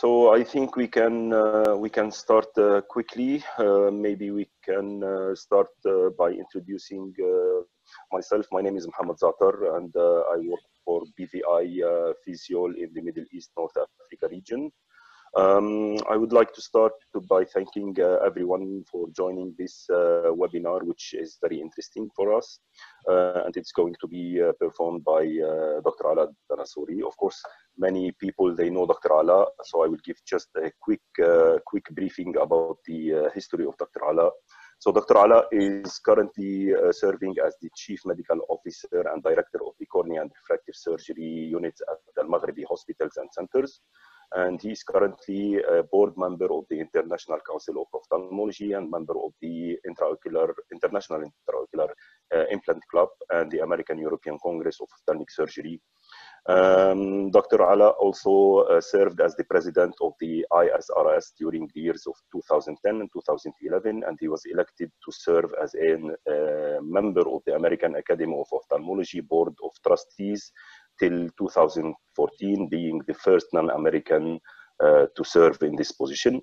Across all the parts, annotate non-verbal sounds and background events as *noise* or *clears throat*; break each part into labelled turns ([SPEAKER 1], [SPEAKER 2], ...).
[SPEAKER 1] so I think we can uh, we can start uh, quickly. Uh, maybe we can uh, start uh, by introducing uh, myself. My name is Mohammed Zatar, and I work for BVI Physiol in the Middle East North Africa region. Um, I would like to start by thanking uh, everyone for joining this uh, webinar, which is very interesting for us. Uh, and it's going to be uh, performed by uh, Dr. Alaa Eldanasoury. Of course, many people, they know Dr. Alaa, so I will give just a quick, uh, quick briefing about the history of Dr. Alaa. So Dr. Alaa is currently serving as the Chief Medical Officer and Director of the Cornea and Refractive Surgery Units at Al Magrabi Hospitals and Centers and he is currently a board member of the International Council of Ophthalmology and member of the Intraocular International Intraocular uh, Implant Club and the American European Congress of Ophthalmic Surgery. Um, Dr. Alaa also uh, served as the president of the ISRS during the years of 2010 and 2011, and he was elected to serve as a uh, member of the American Academy of Ophthalmology Board of Trustees till 2014, being the first non-American uh, to serve in this position.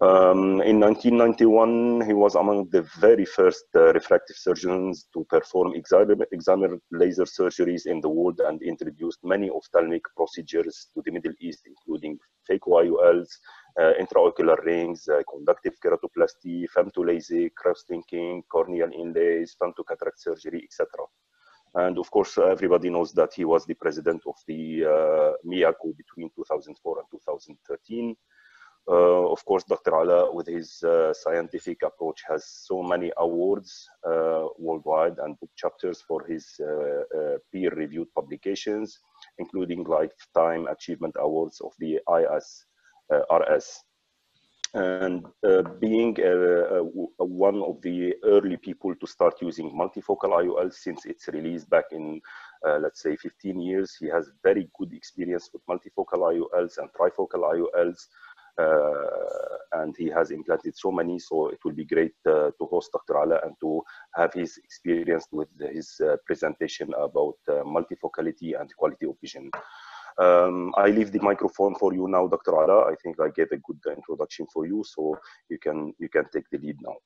[SPEAKER 1] Um, in 1991, he was among the very first uh, refractive surgeons to perform excimer laser surgeries in the world and introduced many ophthalmic procedures to the Middle East, including phaco IOLs, uh, intraocular rings, uh, conductive keratoplasty, femto-LASIK, cross-linking, corneal inlays, femto-cataract surgery, etc. And of course, everybody knows that he was the president of the uh, MEACO between 2004 and 2013. Uh, of course, Dr. Alaa, with his uh, scientific approach, has so many awards uh, worldwide and book chapters for his uh, uh, peer-reviewed publications, including Lifetime Achievement Awards of the ISRS and uh, being uh, uh, one of the early people to start using multifocal IOL since its release back in, uh, let's say, 15 years. He has very good experience with multifocal IOLs and trifocal IOLs, uh, and he has implanted so many, so it will be great uh, to host Dr. Alaa and to have his experience with his presentation about multifocality and quality of vision. Um, I leave the microphone for you now, Dr. Alaa. I think I gave a good introduction for you, so you can you can take the lead now.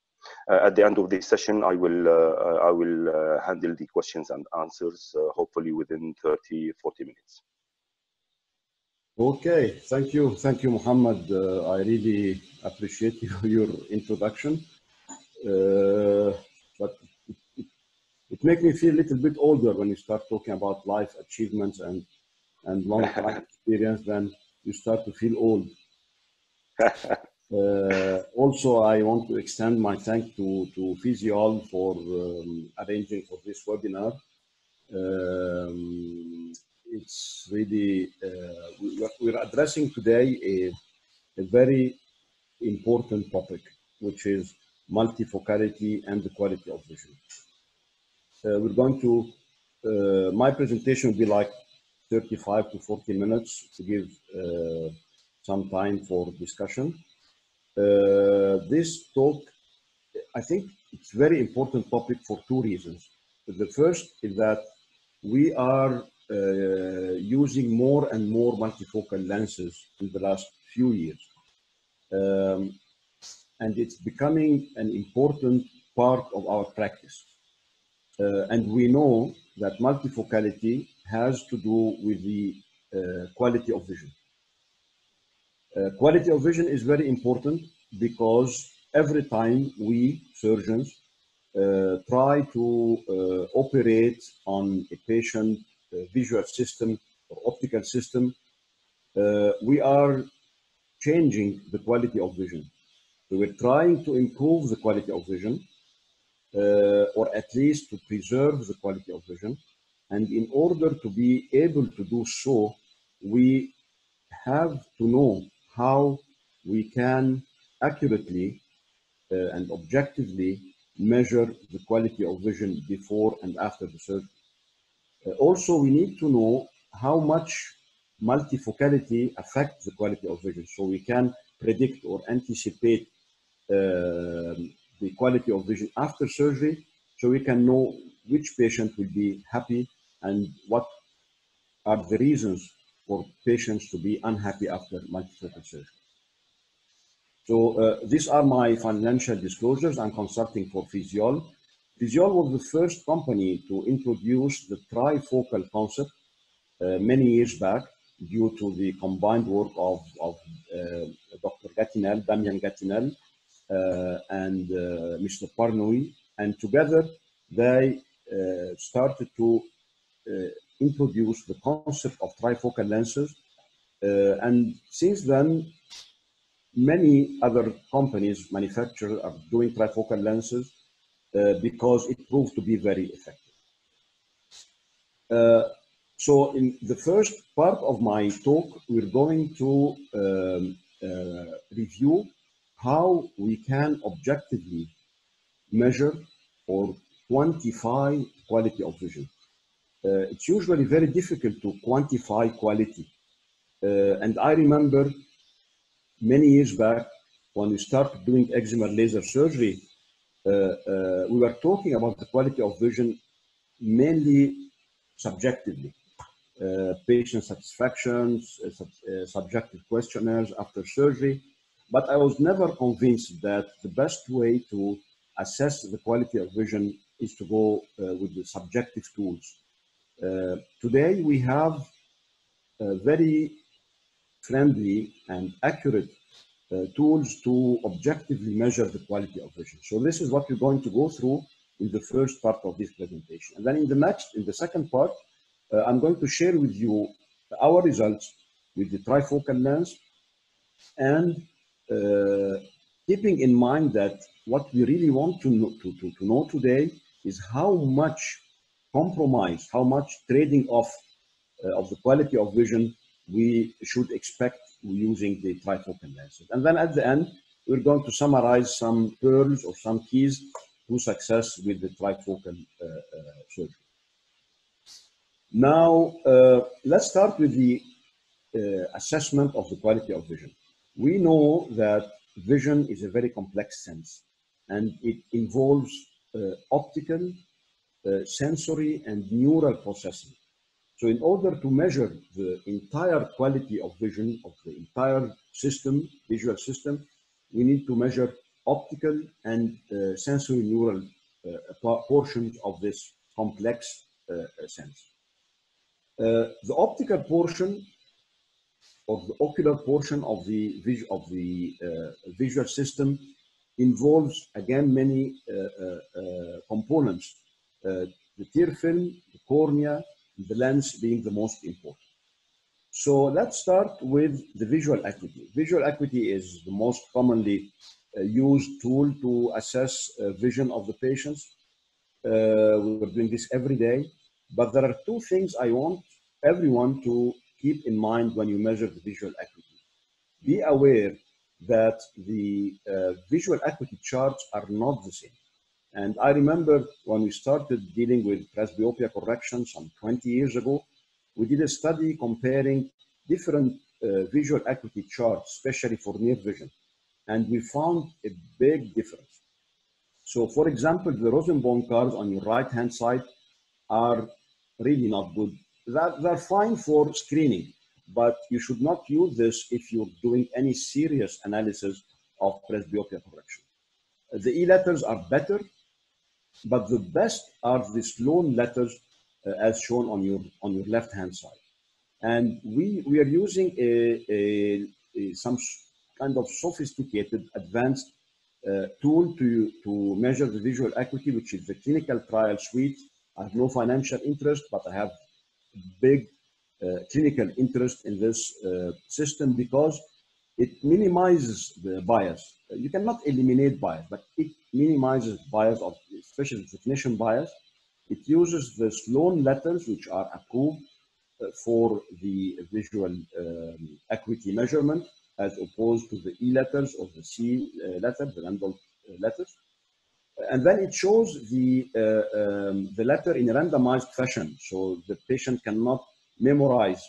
[SPEAKER 1] Uh, at the end of this session, I will uh, I will uh, handle the questions and answers, uh, hopefully within 30, 40 minutes.
[SPEAKER 2] Okay, thank you, thank you, Muhammad. Uh, I really appreciate *laughs* your introduction. Uh, but it, it makes me feel a little bit older when you start talking about life achievements and and long *laughs* time experience, then you start to feel old. *laughs* uh, also, I want to extend my thanks to, to Physiol for um, arranging for this webinar. Um, it's really, uh, we, are addressing today a, a very important topic, which is multifocality and the quality of vision. Uh, we're going to, uh, my presentation will be like 35 to 40 minutes to give uh, some time for discussion. Uh, this talk, I think it's very important topic for two reasons. The first is that we are uh, using more and more multifocal lenses in the last few years. Um, and it's becoming an important part of our practice. Uh, and we know that multifocality has to do with the uh, quality of vision. Uh, quality of vision is very important because every time we surgeons uh, try to uh, operate on a patient uh, visual system or optical system, we are changing the quality of vision. So we're trying to improve the quality of vision uh, or at least to preserve the quality of vision. And in order to be able to do so, we have to know how we can accurately uh, and objectively measure the quality of vision before and after the surgery. Uh, also, we need to know how much multifocality affects the quality of vision so we can predict or anticipate uh, the quality of vision after surgery so we can know which patient will be happy and what are the reasons for patients to be unhappy after multifocal surgery. So uh, these are my financial disclosures. I'm consulting for Physiol. Physiol was the first company to introduce the trifocal concept uh, many years back due to the combined work of, of uh, Dr. Gatinel, Damien Gatinel, uh, and uh, Mr. Pagnoulle. And together they uh, started to uh, introduce the concept of trifocal lenses. and since then, many other companies, manufacturers are doing trifocal lenses uh, because it proved to be very effective. Uh, so in the first part of my talk, we're going to um, uh, review how we can objectively measure or quantify quality of vision. Uh, it's usually very difficult to quantify quality. Uh, and I remember many years back when we started doing excimer laser surgery, uh, we were talking about the quality of vision mainly subjectively. Uh, patient satisfactions, uh, sub, uh, subjective questionnaires after surgery. But I was never convinced that the best way to assess the quality of vision is to go with the subjective tools. Uh, today we have very friendly and accurate uh, tools to objectively measure the quality of vision. So this is what we're going to go through in the first part of this presentation. And then in the next, in the second part, uh, I'm going to share with you our results with the trifocal lens and uh, keeping in mind that what we really want to know, to, to, to know today is how much compromise, how much trading off uh, of the quality of vision we should expect using the trifocal lenses. And then at the end, we're going to summarize some pearls or some keys to success with the trifocal uh, uh, surgery. Now, uh, let's start with the uh, assessment of the quality of vision. We know that vision is a very complex sense and it involves uh, optical, uh, sensory, and neural processing. So in order to measure the entire quality of vision of the entire system, visual system, we need to measure optical and uh, sensory neural uh, portions of this complex uh, sense. Uh, the optical portion or the ocular portion of the, vis of the uh, visual system involves again many components. The tear film, the cornea, the lens being the most important. So let's start with the visual acuity. Visual acuity is the most commonly uh, used tool to assess uh, vision of the patients. Uh, we're doing this every day, but there are two things I want everyone to keep in mind when you measure the visual acuity. Be aware that the uh, visual acuity charts are not the same. And I remember when we started dealing with presbyopia correction some 20 years ago, we did a study comparing different uh, visual acuity charts, especially for near vision. And we found a big difference. So for example, the Rosenbaum cards on your right-hand side are really not good. They're, they're fine for screening, but you should not use this if you're doing any serious analysis of presbyopia correction. The E letters are better but the best are the Sloan letters uh, as shown on your on your left hand side. And we, we are using a, a, a some kind of sophisticated advanced uh, tool to, to measure the visual acuity, which is the clinical trial suite. I have no financial interest, but I have big uh, clinical interest in this uh, system because it minimizes the bias. You cannot eliminate bias, but it minimizes bias of especially definition bias. It uses the Sloan letters, which are approved uh, for the visual um, acuity measurement, as opposed to the E letters or the C uh, letter, the random uh, letters. And then it shows the, uh, um, the letter in a randomized fashion. So the patient cannot memorize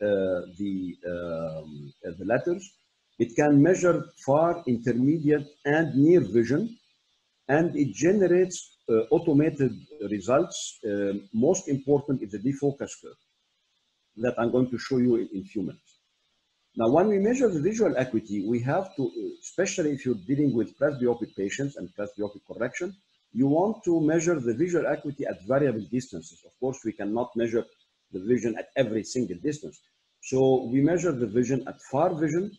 [SPEAKER 2] the, um, uh, the letters. It can measure far, intermediate, and near vision, and it generates uh, automated results. most important is the defocus curve. that I'm going to show you in, in few minutes. Now, when we measure the visual acuity, we have to, especially if you're dealing with presbyopic patients and presbyopic correction, you want to measure the visual acuity at variable distances. Of course, we cannot measure the vision at every single distance. So we measure the vision at far vision,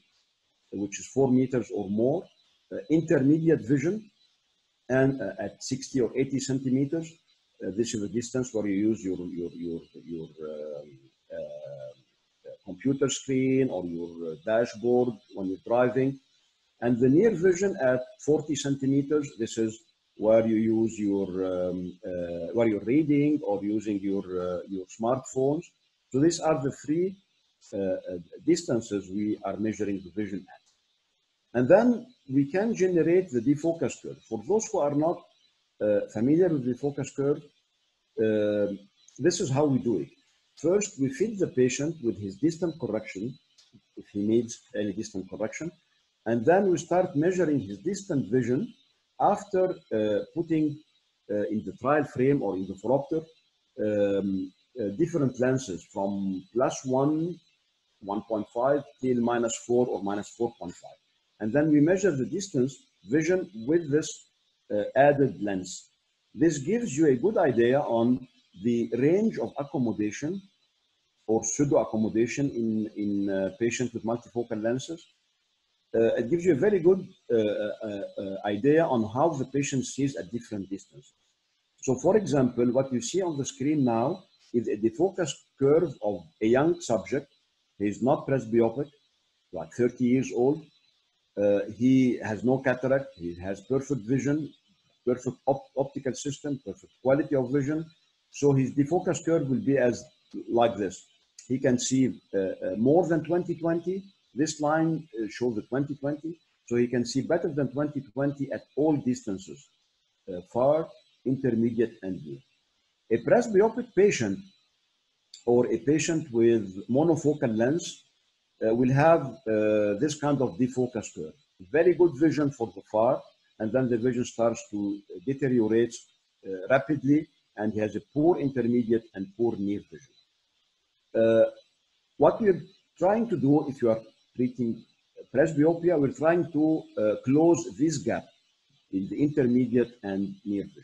[SPEAKER 2] which is four meters or more, uh, intermediate vision, and uh, at 60 or 80 centimeters. Uh, this is the distance where you use your, your, your, your um, computer screen or your dashboard when you're driving. And the near vision at 40 centimeters, this is where you use your, um, uh, where you're reading or using your, uh, your smartphones. So these are the three uh, distances we are measuring the vision at. And then we can generate the defocus curve. For those who are not familiar with the focus curve, this is how we do it. First, we feed the patient with his distance correction, if he needs any distance correction, and then we start measuring his distant vision after uh, putting uh, in the trial frame or in the phoropter um, uh, different lenses from plus 1, 1.5 till minus 4 or minus 4.5. And then we measure the distance vision with this added lens. This gives you a good idea on the range of accommodation or pseudo accommodation in, in uh, patients with multifocal lenses. Uh, it gives you a very good uh, uh, uh, idea on how the patient sees at different distances. So for example, what you see on the screen now is a defocus curve of a young subject. He is not presbyopic, like 30 years old. He has no cataract. He has perfect vision, perfect op optical system, perfect quality of vision. So his defocus curve will be as like this he can see uh, uh, more than 2020. This line uh, shows the 2020. So he can see better than 2020 at all distances, far, intermediate, and near. A presbyopic patient or a patient with monofocal lens uh, will have uh, this kind of defocus curve. Very good vision for the far, and then the vision starts to deteriorate uh, rapidly, and he has a poor intermediate and poor near vision. Uh, what we're trying to do, if you are treating presbyopia, we're trying to uh, close this gap in the intermediate and near vision.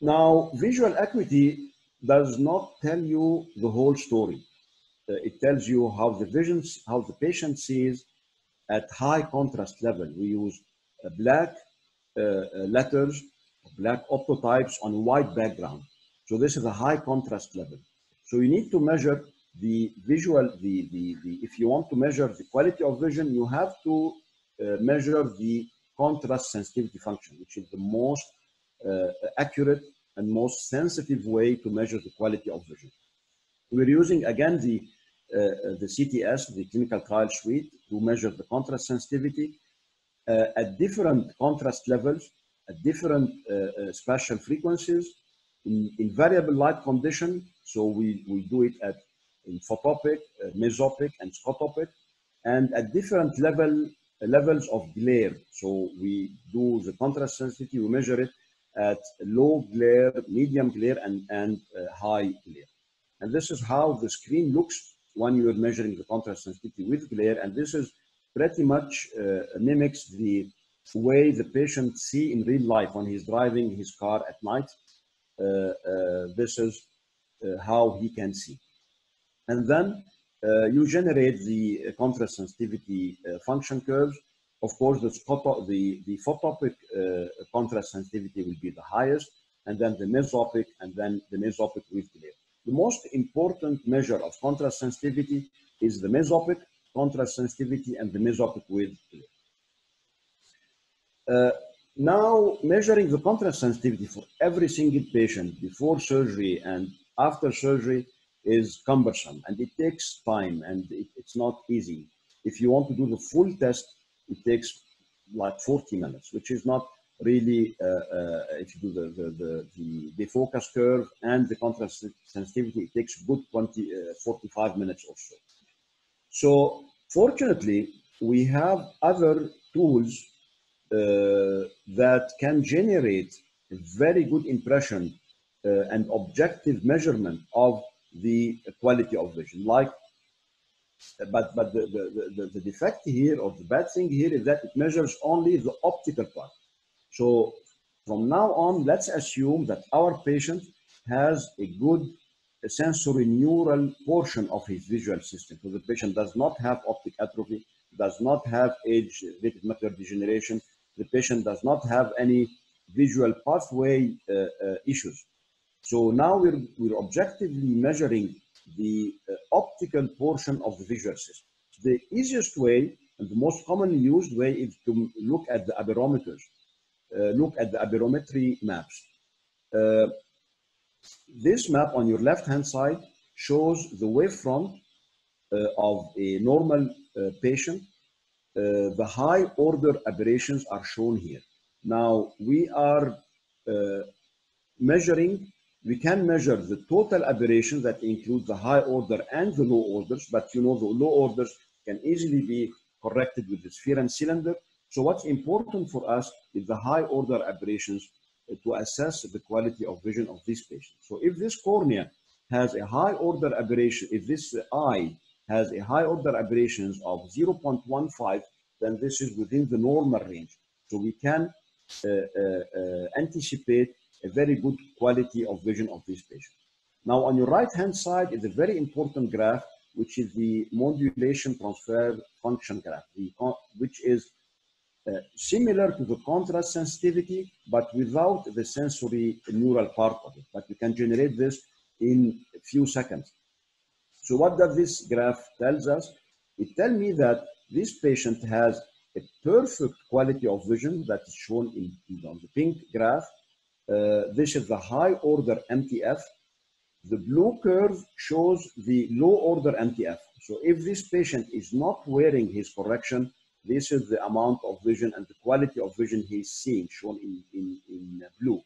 [SPEAKER 2] Now, visual acuity does not tell you the whole story. Uh, it tells you how the visions, how the patient sees at high contrast level. We use uh, black uh, uh letters, black optotypes on white background. So this is a high contrast level. So you need to measure the visual, the, the, the, if you want to measure the quality of vision, you have to uh, measure the contrast sensitivity function, which is the most uh, accurate and most sensitive way to measure the quality of vision. We're using again the, uh, the CTS, the clinical trial suite, to measure the contrast sensitivity uh, at different contrast levels, at different uh, uh, spatial frequencies, in, in variable light condition, so we, we do it at in photopic, uh, mesopic, and scotopic, and at different level levels of glare. So we do the contrast sensitivity, we measure it at low glare, medium glare, and, and uh, high glare. And this is how the screen looks when you are measuring the contrast sensitivity with glare. And this is pretty much uh, mimics the way the patient see in real life when he's driving his car at night. Uh, uh, this is uh, how he can see. And then uh, you generate the uh, contrast sensitivity uh, function curves. Of course, the, the, the photopic contrast sensitivity will be the highest, and then the mesopic, and then the mesopic with glare. The most important measure of contrast sensitivity is the mesopic contrast sensitivity and the mesopic with glare. Uh, now, measuring the contrast sensitivity for every single patient before surgery and after surgery is cumbersome and it takes time and it, it's not easy. If you want to do the full test, it takes like 40 minutes, which is not really, uh, uh, if you do the, the, the, the, the, focus curve and the contrast sensitivity, it takes good 20, uh, 45 minutes or so. So fortunately, we have other tools uh, that can generate a very good impression uh, and objective measurement of the quality of vision. Like, but but the, the, the, the defect here or the bad thing here is that it measures only the optical part. So from now on, let's assume that our patient has a good sensory neural portion of his visual system. So the patient does not have optic atrophy, does not have age-related macular degeneration. The patient does not have any visual pathway uh, uh, issues. So now we're, we're objectively measuring the uh, optical portion of the visual system. The easiest way and the most commonly used way is to look at the aberrometers, uh, look at the aberrometry maps. Uh, this map on your left-hand side shows the wavefront uh, of a normal patient. the high order aberrations are shown here. Now we are measuring we can measure the total aberration that includes the high order and the low orders, but you know the low orders can easily be corrected with the sphere and cylinder. So what's important for us is the high order aberrations to assess the quality of vision of this patient. So if this cornea has a high order aberration, if this eye has a high order aberrations of 0.15, then this is within the normal range. So we can uh, uh, uh, anticipate a very good quality of vision of this patient. Now on your right hand side is a very important graph, which is the modulation transfer function graph, which is uh, similar to the contrast sensitivity, but without the sensory neural part of it. But we can generate this in a few seconds. So what does this graph tells us? It tells me that this patient has a perfect quality of vision that is shown in, on the pink graph this is the high order MTF. The blue curve shows the low order MTF. So if this patient is not wearing his correction, this is the amount of vision and the quality of vision he's seeing shown in, in, in blue.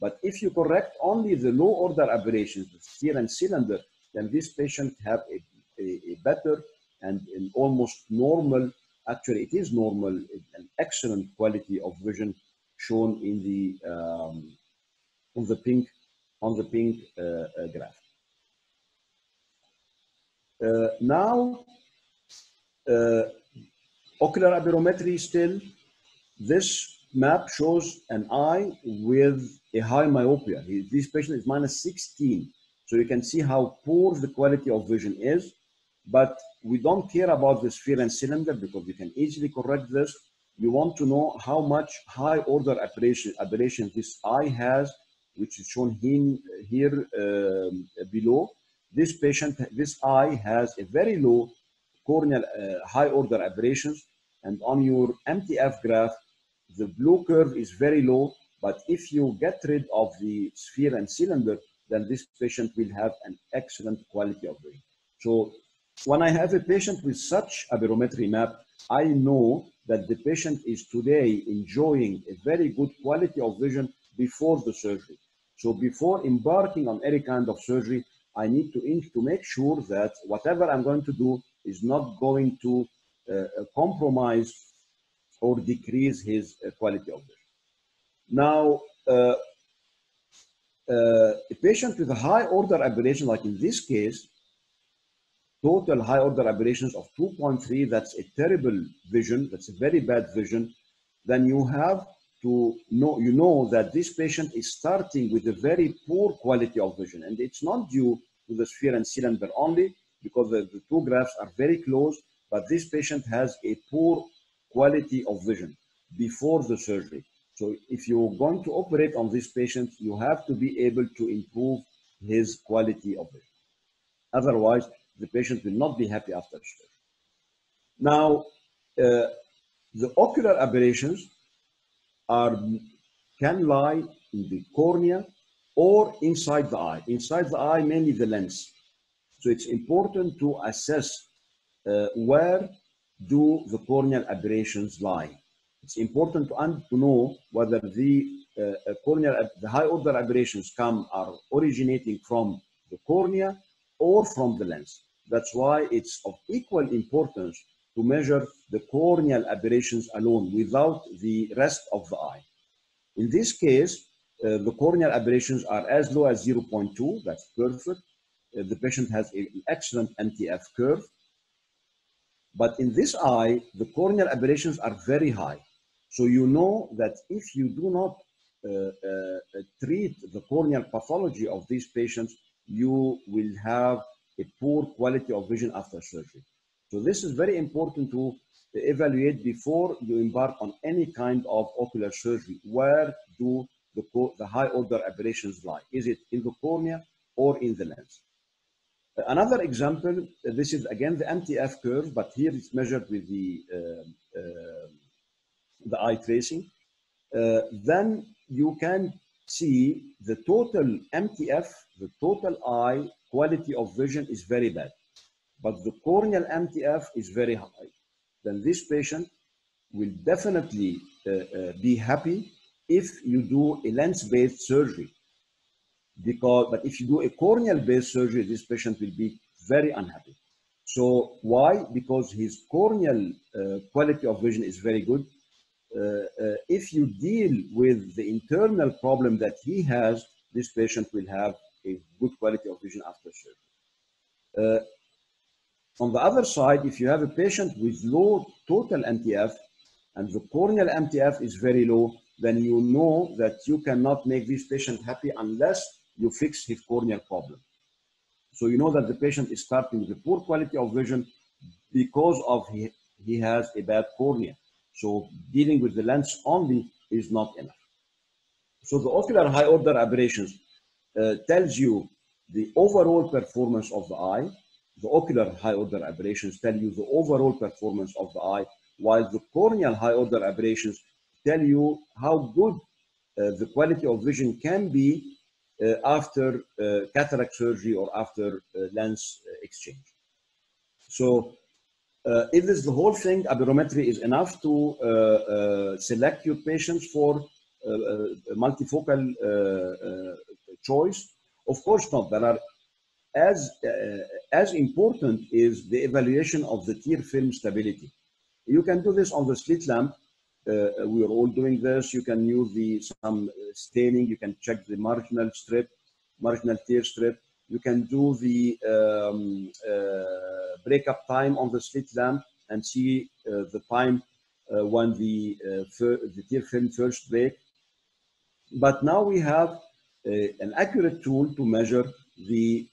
[SPEAKER 2] But if you correct only the low order aberrations, the sphere and cylinder, then this patient have a, a, a better and an almost normal, actually it is normal, an excellent quality of vision shown in the um, on the pink on the pink uh, uh, graph. Uh, now, ocular aberrometry still, this map shows an eye with a high myopia. This patient is minus 16. So you can see how poor the quality of vision is. But we don't care about the sphere and cylinder because we can easily correct this. You want to know how much high order aberration, aberration this eye has which is shown in, here um, below. This patient, this eye has a very low corneal uh, high order aberrations. And on your MTF graph, the blue curve is very low. But if you get rid of the sphere and cylinder, then this patient will have an excellent quality of vision. So when I have a patient with such aberrometry map, I know that the patient is today enjoying a very good quality of vision before the surgery. So before embarking on any kind of surgery, I need to, to make sure that whatever I'm going to do is not going to uh, compromise or decrease his uh, quality of vision. Now, uh, uh, a patient with a high order aberration, like in this case, total high order aberrations of 2.3, that's a terrible vision, that's a very bad vision, then you have to know, you know that this patient is starting with a very poor quality of vision. And it's not due to the sphere and cylinder only, because the, the two graphs are very close, but this patient has a poor quality of vision before the surgery. So if you're going to operate on this patient, you have to be able to improve his quality of vision. Otherwise, the patient will not be happy after surgery. Now, uh, the ocular aberrations are can lie in the cornea or inside the eye. Inside the eye, mainly the lens. So it's important to assess uh, where do the corneal aberrations lie. It's important to, to know whether the uh, uh, corneal, the high order aberrations come are originating from the cornea or from the lens. That's why it's of equal importance to measure the corneal aberrations alone without the rest of the eye. In this case, uh, the corneal aberrations are as low as 0.2, that's perfect. uh, the patient has an excellent MTF curve. But in this eye, the corneal aberrations are very high. So you know that if you do not uh, uh, treat the corneal pathology of these patients, you will have a poor quality of vision after surgery. So this is very important to evaluate before you embark on any kind of ocular surgery. Where do the, the high order aberrations lie? Is it in the cornea or in the lens? Another example, this is again the MTF curve, but here it's measured with the, uh, uh, the eye tracing. Uh, then you can see the total MTF, the total eye quality of vision is very bad, but the corneal MTF is very high. Then this patient will definitely uh, uh, be happy if you do a lens-based surgery. Because, but if you do a corneal-based surgery, this patient will be very unhappy. So why? Because his corneal uh, quality of vision is very good. Uh, uh, if you deal with the internal problem that he has, this patient will have a good quality of vision after surgery. On the other side, if you have a patient with low total MTF and the corneal MTF is very low, then you know that you cannot make this patient happy unless you fix his corneal problem. So you know that the patient is starting with poor quality of vision because of he, he has a bad cornea. So dealing with the lens only is not enough. So the ocular high order aberrations uh, tells you the overall performance of the eye. The ocular high order aberrations tell you the overall performance of the eye, while the corneal high order aberrations tell you how good uh, the quality of vision can be uh, after uh, cataract surgery or after uh, lens uh, exchange. So uh, if this the whole thing, aberrometry is enough to select your patients for multifocal choice? Of course not. There are as as important is the evaluation of the tear film stability. You can do this on the slit lamp. we are all doing this. You can use the some staining. You can check the marginal strip, marginal tear strip. You can do the um, uh, breakup time on the slit lamp and see uh, the time uh, when the, the tear film first break. But now we have an accurate tool to measure the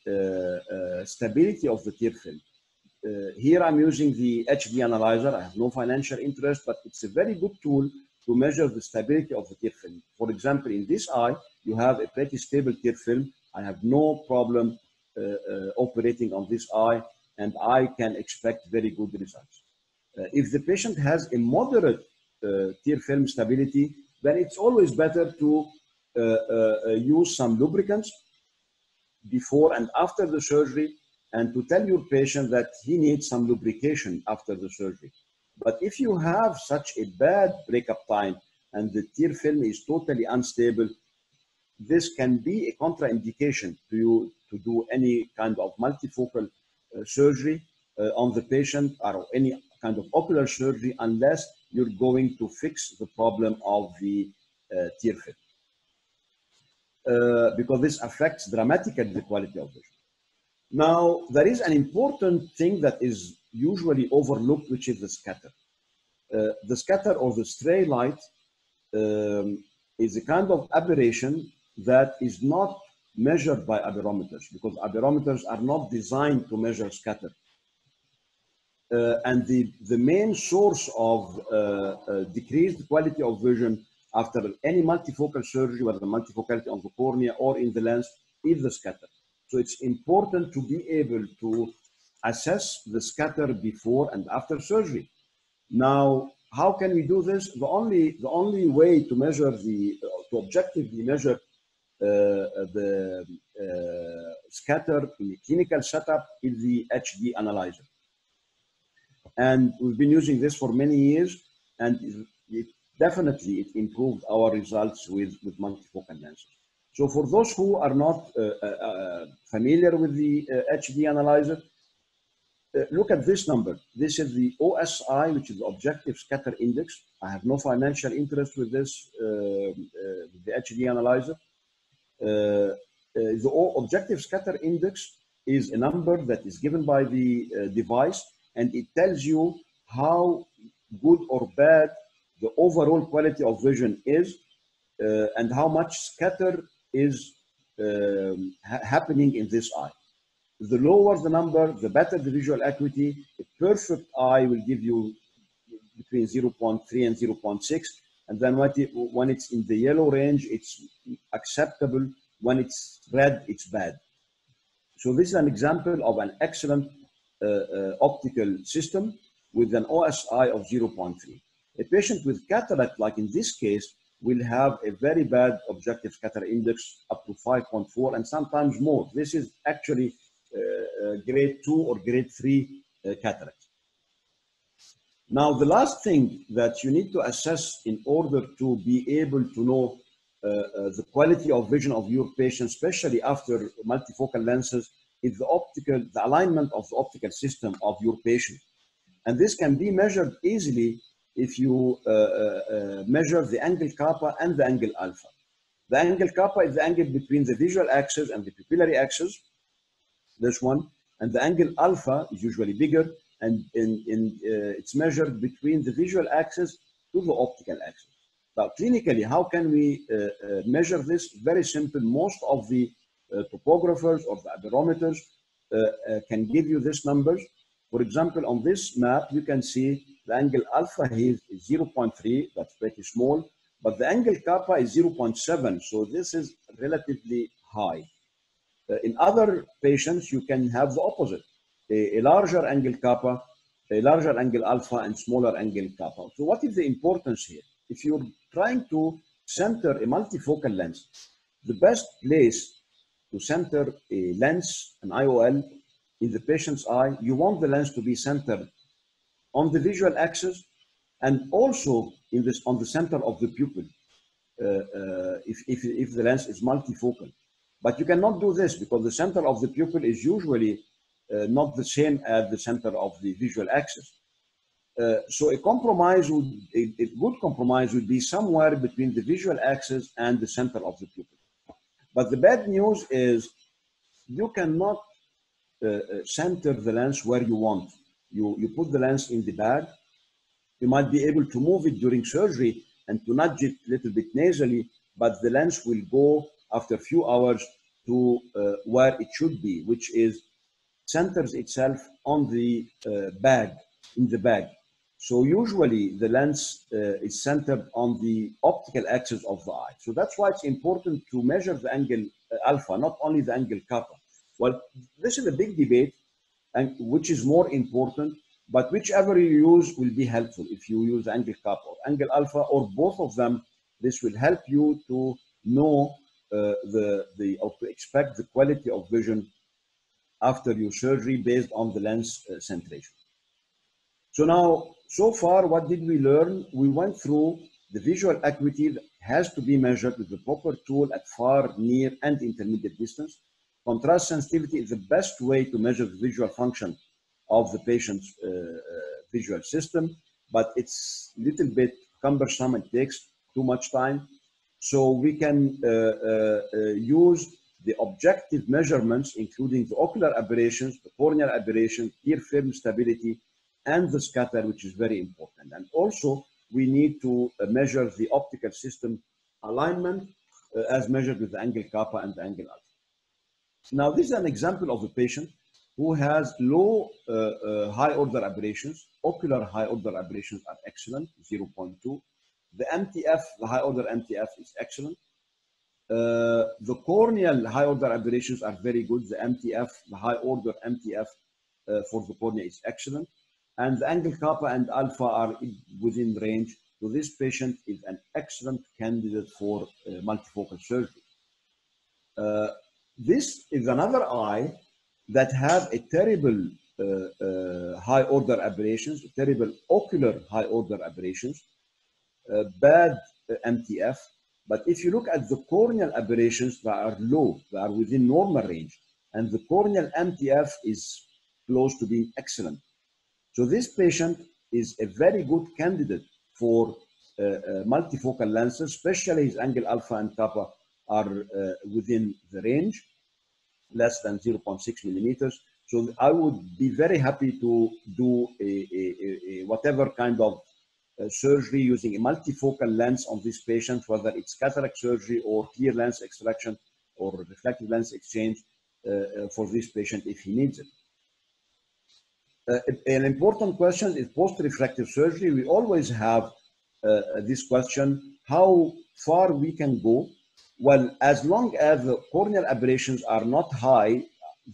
[SPEAKER 2] stability of the tear film. Uh, here I'm using the HD analyzer. I have no financial interest, but it's a very good tool to measure the stability of the tear film. For example, in this eye, you have a pretty stable tear film I have no problem uh, uh, operating on this eye and I can expect very good results. Uh, if the patient has a moderate tear film stability, then it's always better to use some lubricants before and after the surgery and to tell your patient that he needs some lubrication after the surgery. But if you have such a bad breakup time and the tear film is totally unstable, this can be a contraindication to you to do any kind of multifocal uh, surgery uh, on the patient or any kind of ocular surgery unless you're going to fix the problem of the uh, tear film. Uh, because this affects dramatically the quality of vision. Now, there is an important thing that is usually overlooked, which is the scatter. Uh, the scatter or the stray light um, is a kind of aberration that is not measured by aberrometers because aberrometers are not designed to measure scatter. Uh, and the, the main source of uh, uh, decreased quality of vision after any multifocal surgery, whether multifocality on the cornea or in the lens, is the scatter. So it's important to be able to assess the scatter before and after surgery. Now, how can we do this? The only, the only way to measure the, to objectively measure uh, the uh, scatter in a clinical setup is the HD analyzer. And we've been using this for many years, and it definitely it improved our results with, with multifocal lenses. So for those who are not uh, uh, familiar with the uh, HD analyzer, uh, look at this number. This is the OSI, which is the Objective Scatter Index. I have no financial interest with this, the HD analyzer. Uh, uh, the objective scatter index is a number that is given by the uh, device and it tells you how good or bad the overall quality of vision is uh, and how much scatter is um, ha happening in this eye. The lower the number, the better the visual acuity. A perfect eye will give you between 0.3 and 0.6. And then it, when it's in the yellow range, it's acceptable. When it's red, it's bad. So this is an example of an excellent uh, uh, optical system with an OSI of 0.3. A patient with cataract, like in this case, will have a very bad objective scatter index up to 5.4 and sometimes more. This is actually uh, uh, grade 2 or grade 3 uh, cataract. Now, the last thing that you need to assess in order to be able to know uh, uh, the quality of vision of your patient, especially after multifocal lenses, is the optical, the alignment of the optical system of your patient. And this can be measured easily if you uh, uh, uh, measure the angle kappa and the angle alpha. The angle kappa is the angle between the visual axis and the pupillary axis, this one, and the angle alpha is usually bigger, and in, in, uh, it's measured between the visual axis to the optical axis. Now, clinically, how can we uh, uh, measure this? Very simple. Most of the topographers or the aberrometers can give you these numbers. For example, on this map, you can see the angle alpha is 0.3, that's pretty small, but the angle kappa is 0.7, so this is relatively high. Uh, in other patients, you can have the opposite, a, a, larger angle kappa, a larger angle alpha, and smaller angle kappa. So what is the importance here? If you're trying to center a multifocal lens, the best place to center a lens, an IOL, in the patient's eye, you want the lens to be centered on the visual axis and also in this on the center of the pupil uh, uh, if, if, if the lens is multifocal. But you cannot do this because the center of the pupil is usually uh, not the same as the center of the visual axis. Uh, so a compromise would, a, a, good compromise would be somewhere between the visual axis and the center of the pupil. But the bad news is you cannot uh, uh, center the lens where you want. You, you put the lens in the bag. You might be able to move it during surgery and to nudge it a little bit nasally, but the lens will go after a few hours to uh, where it should be, which is centers itself on the uh, bag, in the bag. So usually the lens uh, is centered on the optical axis of the eye. So that's why it's important to measure the angle uh, alpha, not only the angle kappa. Well, this is a big debate, and which is more important, but whichever you use will be helpful. If you use angle kappa or angle alpha or both of them, this will help you to know uh, the, the, or to expect the quality of vision after your surgery based on the lens uh, centration. So now, so far, what did we learn? We went through the visual acuity that has to be measured with the proper tool at far, near, and intermediate distance. Contrast sensitivity is the best way to measure the visual function of the patient's uh, uh, visual system, but it's a little bit cumbersome. It takes too much time. So we can uh, uh, uh, use the objective measurements, including the ocular aberrations, the corneal aberration, tear film stability, and the scatter, which is very important. And also, we need to measure the optical system alignment as measured with the angle kappa and the angle alpha. Now, this is an example of a patient who has low uh, uh, high order aberrations. Ocular high order aberrations are excellent, 0.2. The MTF, the high order MTF is excellent. Uh, the corneal high order aberrations are very good. The MTF, the high order MTF uh, for the cornea is excellent. And the angle kappa and alpha are within range. So this patient is an excellent candidate for uh, multifocal surgery. Uh, this is another eye that have a terrible uh, uh, high order aberrations, terrible ocular high order aberrations, uh, bad MTF. But if you look at the corneal aberrations, they are low, they are within normal range. And the corneal MTF is close to being excellent. So this patient is a very good candidate for uh, uh, multifocal lenses, especially his angle alpha and kappa are uh, within the range. less than 0.6 millimeters. So I would be very happy to do a, a, a whatever kind of uh, surgery using a multifocal lens on this patient, whether it's cataract surgery or clear lens extraction or refractive lens exchange uh, uh, for this patient if he needs it. Uh, an important question is post-refractive surgery. We always have uh, this question, how far we can go. Well, as long as the corneal aberrations are not high,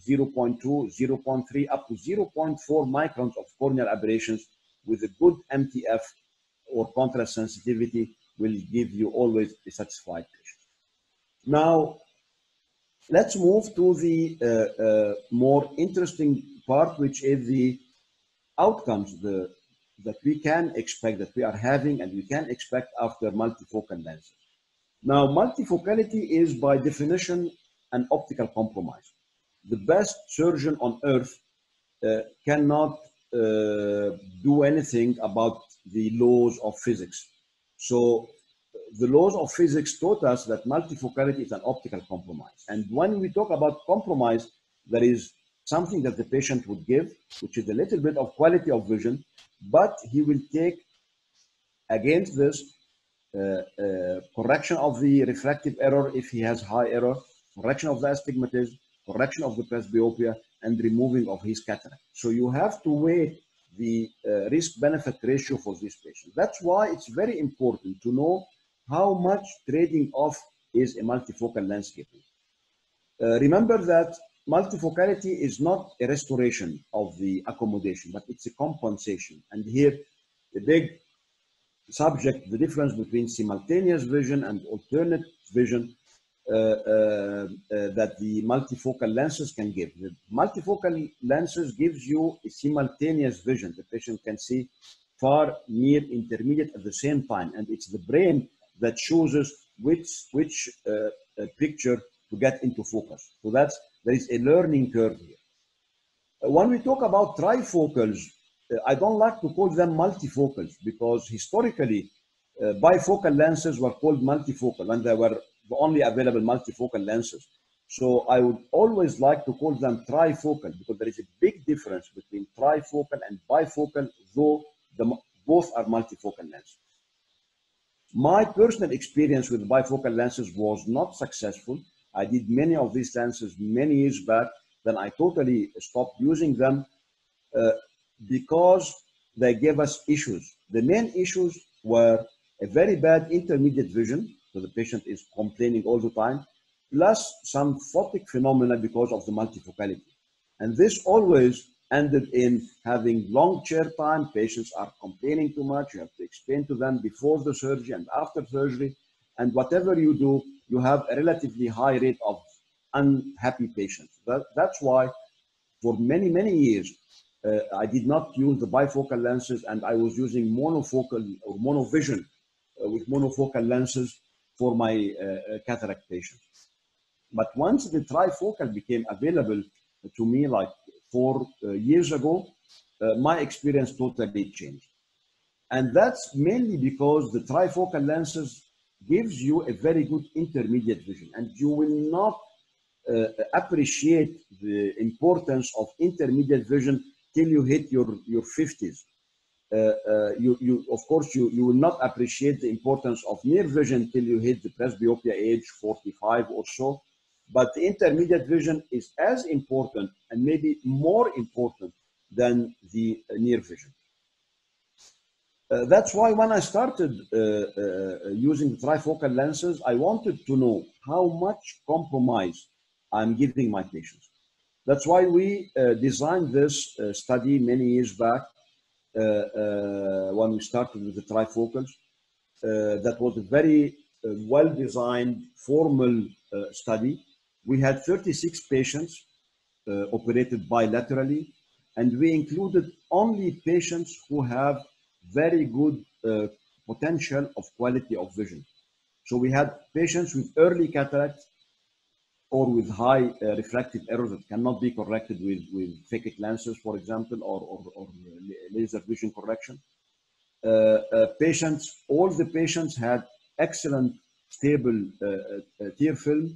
[SPEAKER 2] 0.2, 0.3, up to 0.4 microns of corneal aberrations with a good MTF or contrast sensitivity will give you always a satisfied patient. Now, let's move to the uh, uh, more interesting part, which is the outcomes the, that we can expect, that we are having, and we can expect after multifocal lenses. Now, multifocality is by definition an optical compromise. The best surgeon on earth uh, cannot uh, do anything about the laws of physics. So the laws of physics taught us that multifocality is an optical compromise. And when we talk about compromise, there is something that the patient would give, which is a little bit of quality of vision, but he will take against this correction of the refractive error if he has high error, correction of the astigmatism, correction of the presbyopia, and removing of his cataract. So you have to weigh the uh, risk-benefit ratio for this patient. That's why it's very important to know how much trading off is a multifocal landscape. Uh, remember that multifocality is not a restoration of the accommodation, but it's a compensation. And here, the big subject, the difference between simultaneous vision and alternate vision uh, uh, uh, that the multifocal lenses can give. The multifocal lenses gives you a simultaneous vision. The patient can see far, near, intermediate at the same time. And it's the brain that chooses which, which uh, picture to get into focus. So that's, there is a learning curve here. When we talk about trifocals, uh, I don't like to call them multifocals because historically uh, bifocal lenses were called multifocal when they were the only available multifocal lenses. So I would always like to call them trifocal because there is a big difference between trifocal and bifocal, though the, both are multifocal lenses. My personal experience with bifocal lenses was not successful. I did many of these lenses many years back. Then I totally stopped using them uh, because they gave us issues. The main issues were a very bad intermediate vision, so the patient is complaining all the time, plus some photic phenomena because of the multifocality. And this always ended in having long chair time. Patients are complaining too much. You have to explain to them before the surgery and after surgery. And whatever you do, you have a relatively high rate of unhappy patients. That, that's why for many, many years, uh, I did not use the bifocal lenses and I was using monofocal or monovision uh, with monofocal lenses for my uh, cataract patients. But once the trifocal became available to me like four uh, years ago, uh, my experience totally changed. And that's mainly because the trifocal lenses gives you a very good intermediate vision and you will not uh, appreciate the importance of intermediate vision till you hit your, your 50s. Uh, uh, you, you, of course, you, you will not appreciate the importance of near vision till you hit the presbyopia age 45 or so. But the intermediate vision is as important and maybe more important than the near vision. Uh, that's why when I started uh, uh, using trifocal lenses, I wanted to know how much compromise I'm giving my patients. That's why we uh, designed this uh, study many years back uh, when we started with the trifocals. that was a very well-designed, formal study. We had 36 patients operated bilaterally, and we included only patients who have very good uh, potential of quality of vision. So we had patients with early cataract or with high uh, refractive error that cannot be corrected with, with phakic lenses, for example, or, or, or laser vision correction. Uh, uh, patients, all the patients had excellent stable uh, uh, tear film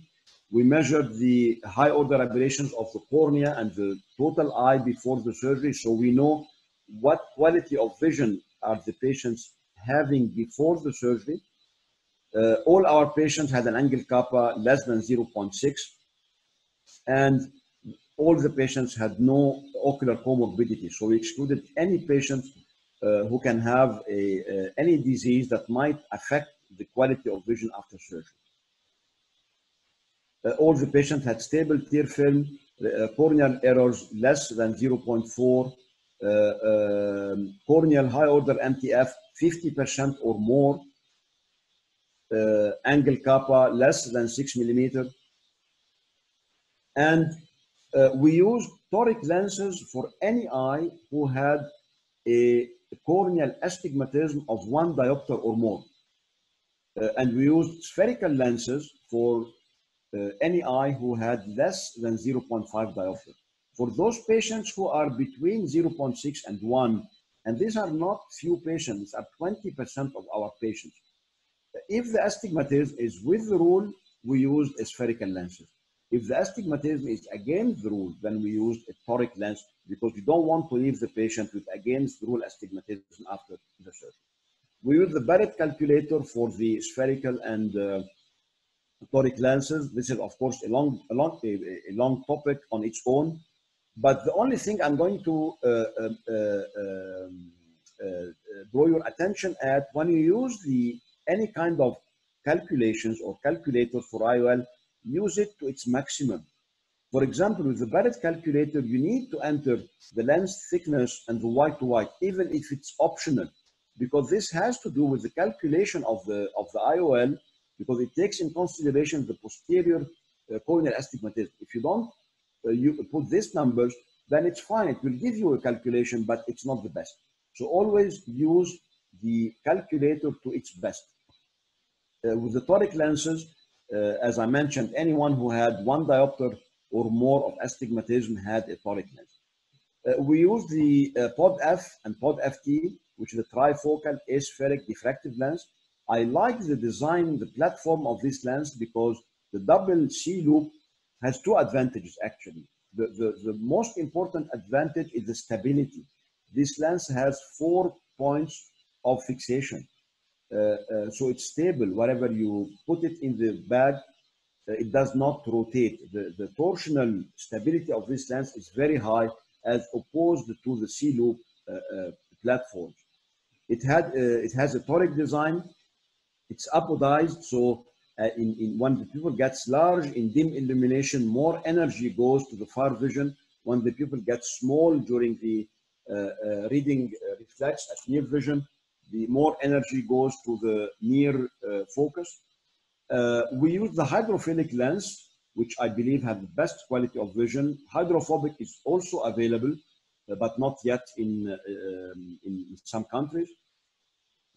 [SPEAKER 2] We measured the high order aberrations of the cornea and the total eye before the surgery. So we know what quality of vision are the patients having before the surgery. Uh, all our patients had an angle kappa less than 0.6 and all the patients had no ocular comorbidity. So we excluded any patient uh, who can have a, uh, any disease that might affect the quality of vision after surgery. Uh, all the patients had stable tear film, uh, corneal errors less than 0.4, uh, um, corneal high order MTF 50% or more, uh, angle kappa less than 6 millimeter. And uh, we used toric lenses for any eye who had a corneal astigmatism of one diopter or more. Uh, and we used spherical lenses for uh, any eye who had less than 0.5 diopter. For those patients who are between 0.6 and 1, and these are not few patients, are 20% of our patients. If the astigmatism is with the rule, we used spherical lenses. If the astigmatism is against the rule, then we use a toric lens because you don't want to leave the patient with against the rule astigmatism after the surgery. We use the Barrett calculator for the spherical and uh, toric lenses. This is, of course, a long, a long, a, long topic on its own. But the only thing I'm going to uh, uh, um, uh, draw your attention at when you use the any kind of calculations or calculators for IOL, use it to its maximum. For example, with the Barrett calculator, you need to enter the lens thickness and the white to white, even if it's optional, because this has to do with the calculation of the, of the IOL, because it takes in consideration the posterior uh, corneal astigmatism. If you don't uh, you put these numbers, then it's fine. It will give you a calculation, but it's not the best. So always use the calculator to its best. Uh, with the toric lenses, uh, as I mentioned, anyone who had one diopter or more of astigmatism had a toric lens. Uh, we use the uh, POD F and POD FT, which is a trifocal aspheric diffractive lens. I like the design, the platform of this lens because the double C loop has two advantages actually. The, the, the most important advantage is the stability. This lens has four points of fixation. Uh, uh, so it's stable. Whatever you put it in the bag, uh, it does not rotate. The, the torsional stability of this lens is very high as opposed to the C-loop platforms. It, had, it has a toric design. It's apodized, so uh, in, in when the pupil gets large in dim illumination, more energy goes to the far vision. When the pupil gets small during the uh, uh, reading reflex at near vision, the more energy goes to the near focus. we use the hydrophilic lens, which I believe have the best quality of vision. Hydrophobic is also available, but not yet in, um, in some countries.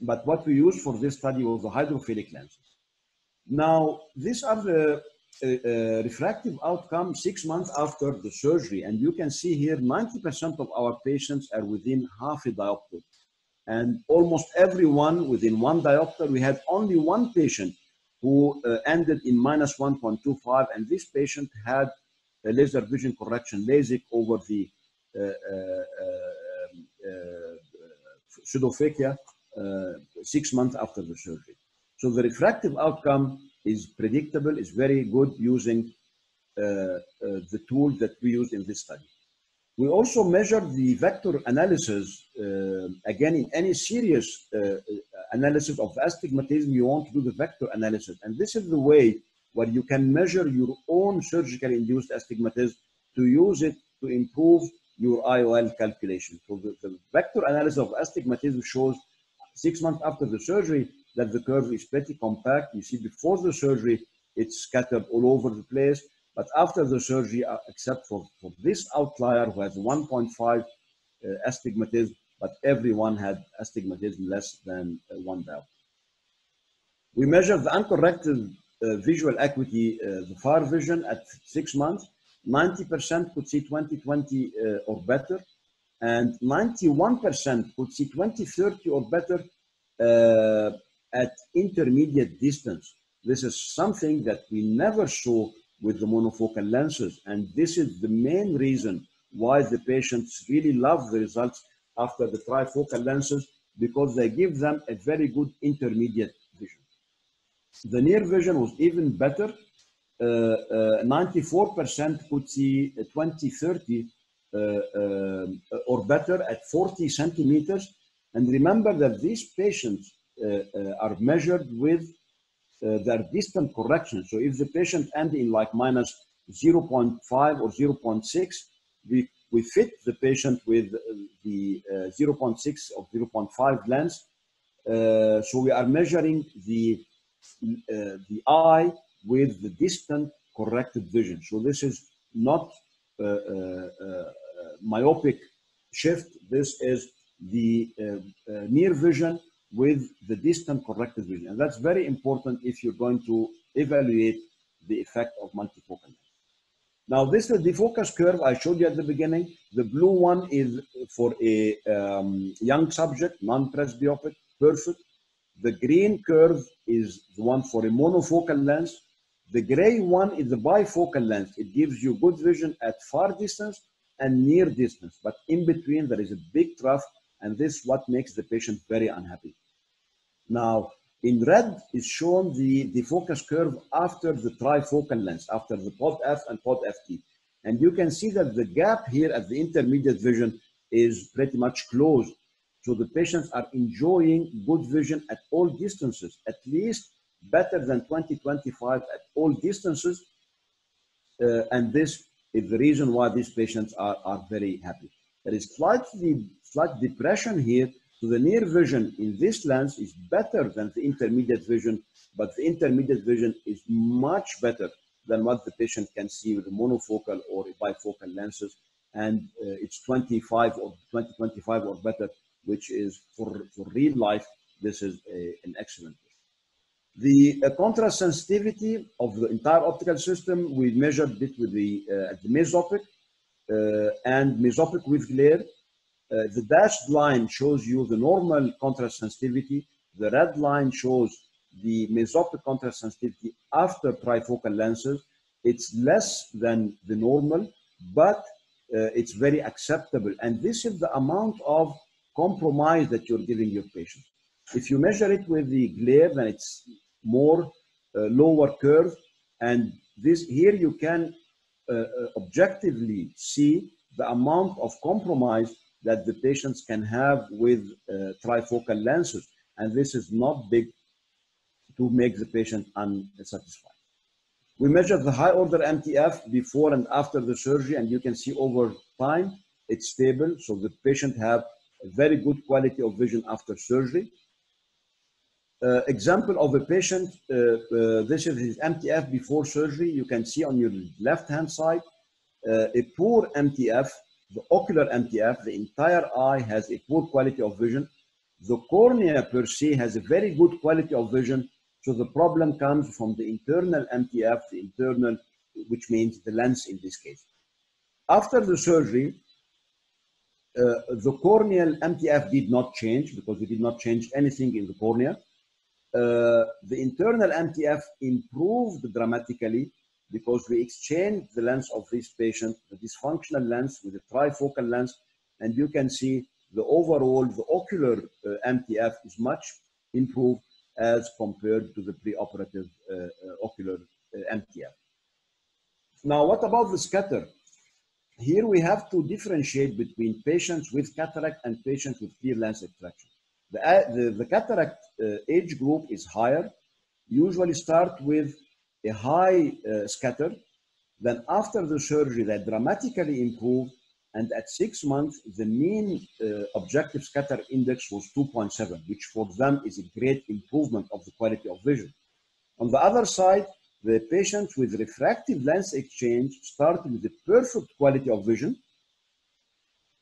[SPEAKER 2] But what we used for this study was the hydrophilic lenses. Now, these are the uh, uh, refractive outcome six months after the surgery. And you can see here, 90% of our patients are within half a diopter. And almost everyone within one diopter, we had only one patient who uh, ended in minus 1.25. And this patient had a laser vision correction LASIK over the uh, uh, uh pseudophakia six months after the surgery. So the refractive outcome is predictable, is very good using uh, uh, the tool that we use in this study. We also measure the vector analysis. Uh, again, in any serious uh, analysis of astigmatism, you want to do the vector analysis. And this is the way where you can measure your own surgical induced astigmatism to use it to improve your IOL calculation. So the, the vector analysis of astigmatism shows six months after the surgery, that the curve is pretty compact. You see before the surgery, it's scattered all over the place. But after the surgery, uh, except for, for this outlier who has 1.5 uh, astigmatism, but everyone had astigmatism less than uh, one diopter. We measured the uncorrected uh, visual acuity, uh, the far vision at six months. 90% could see 20/20 uh, or better, and 91% could see 20/30 or better at intermediate distance. This is something that we never saw with the monofocal lenses. And this is the main reason why the patients really love the results after the trifocal lenses because they give them a very good intermediate vision. The near vision was even better. Uh, uh, 94% could see 20, 30 uh, uh, or better at 40 centimeters. And remember that these patients uh, are measured with Uh, their distant correction. So if the patient ends in like minus 0.5 or 0.6, we, we fit the patient with uh, the uh, 0.6 or 0.5 lens. so we are measuring the, the eye with the distant corrected vision. So this is not uh, uh, uh, myopic shift. This is the near vision with the distant corrected vision. And that's very important if you're going to evaluate the effect of multifocal. Now, this is the focus curve I showed you at the beginning. The blue one is for a um, young subject, non-presbyopic, perfect. The green curve is the one for a monofocal lens. The gray one is the bifocal lens. It gives you good vision at far distance and near distance, but in between there is a big trough, and this what makes the patient very unhappy. Now, in red is shown the, the focus curve after the trifocal lens, after the pod F and pod FT. And you can see that the gap here at the intermediate vision is pretty much closed. So the patients are enjoying good vision at all distances, at least better than 2025 at all distances. Uh, and this is the reason why these patients are, are very happy. There is slightly, slight depression here. So the near vision in this lens is better than the intermediate vision, but the intermediate vision is much better than what the patient can see with monofocal or bifocal lenses. And uh, it's 25 or 2025 or better, which is for, for real life, this is a, an excellent the uh, contrast sensitivity of the entire optical system, we measured it with the, uh, the mesopic uh, and mesopic with glare. Uh, the dashed line shows you the normal contrast sensitivity. The red line shows the mesopic contrast sensitivity after trifocal lenses. It's less than the normal, but uh, it's very acceptable. And this is the amount of compromise that you're giving your patient. If you measure it with the glare, then it's more uh, lower curve. And this here you can uh, uh, objectively see the amount of compromise that the patients can have with trifocal lenses. And this is not big to make the patient unsatisfied. We measure the high order MTF before and after the surgery, and you can see over time it's stable. So the patient have a very good quality of vision after surgery. Uh, example of a patient, uh, uh, this is his MTF before surgery. You can see on your left-hand side, uh, a poor MTF, the ocular MTF, the entire eye has a poor quality of vision. The cornea per se has a very good quality of vision. So the problem comes from the internal MTF, the internal, which means the lens in this case. After the surgery, uh, the corneal MTF did not change because we did not change anything in the cornea. Uh, the internal MTF improved dramatically because we exchange the lens of this patient, the dysfunctional lens with a trifocal lens, and you can see the overall, the ocular uh, MTF is much improved as compared to the preoperative uh, uh ocular uh, MTF. Now, what about the scatter? Here we have to differentiate between patients with cataract and patients with clear lens extraction. The, uh, the, the cataract uh, age group is higher, usually start with a high uh, scatter. Then after the surgery, they dramatically improved. And at six months, the mean uh, objective scatter index was 2.7, which for them is a great improvement of the quality of vision. On the other side, the patients with refractive lens exchange started with a perfect quality of vision,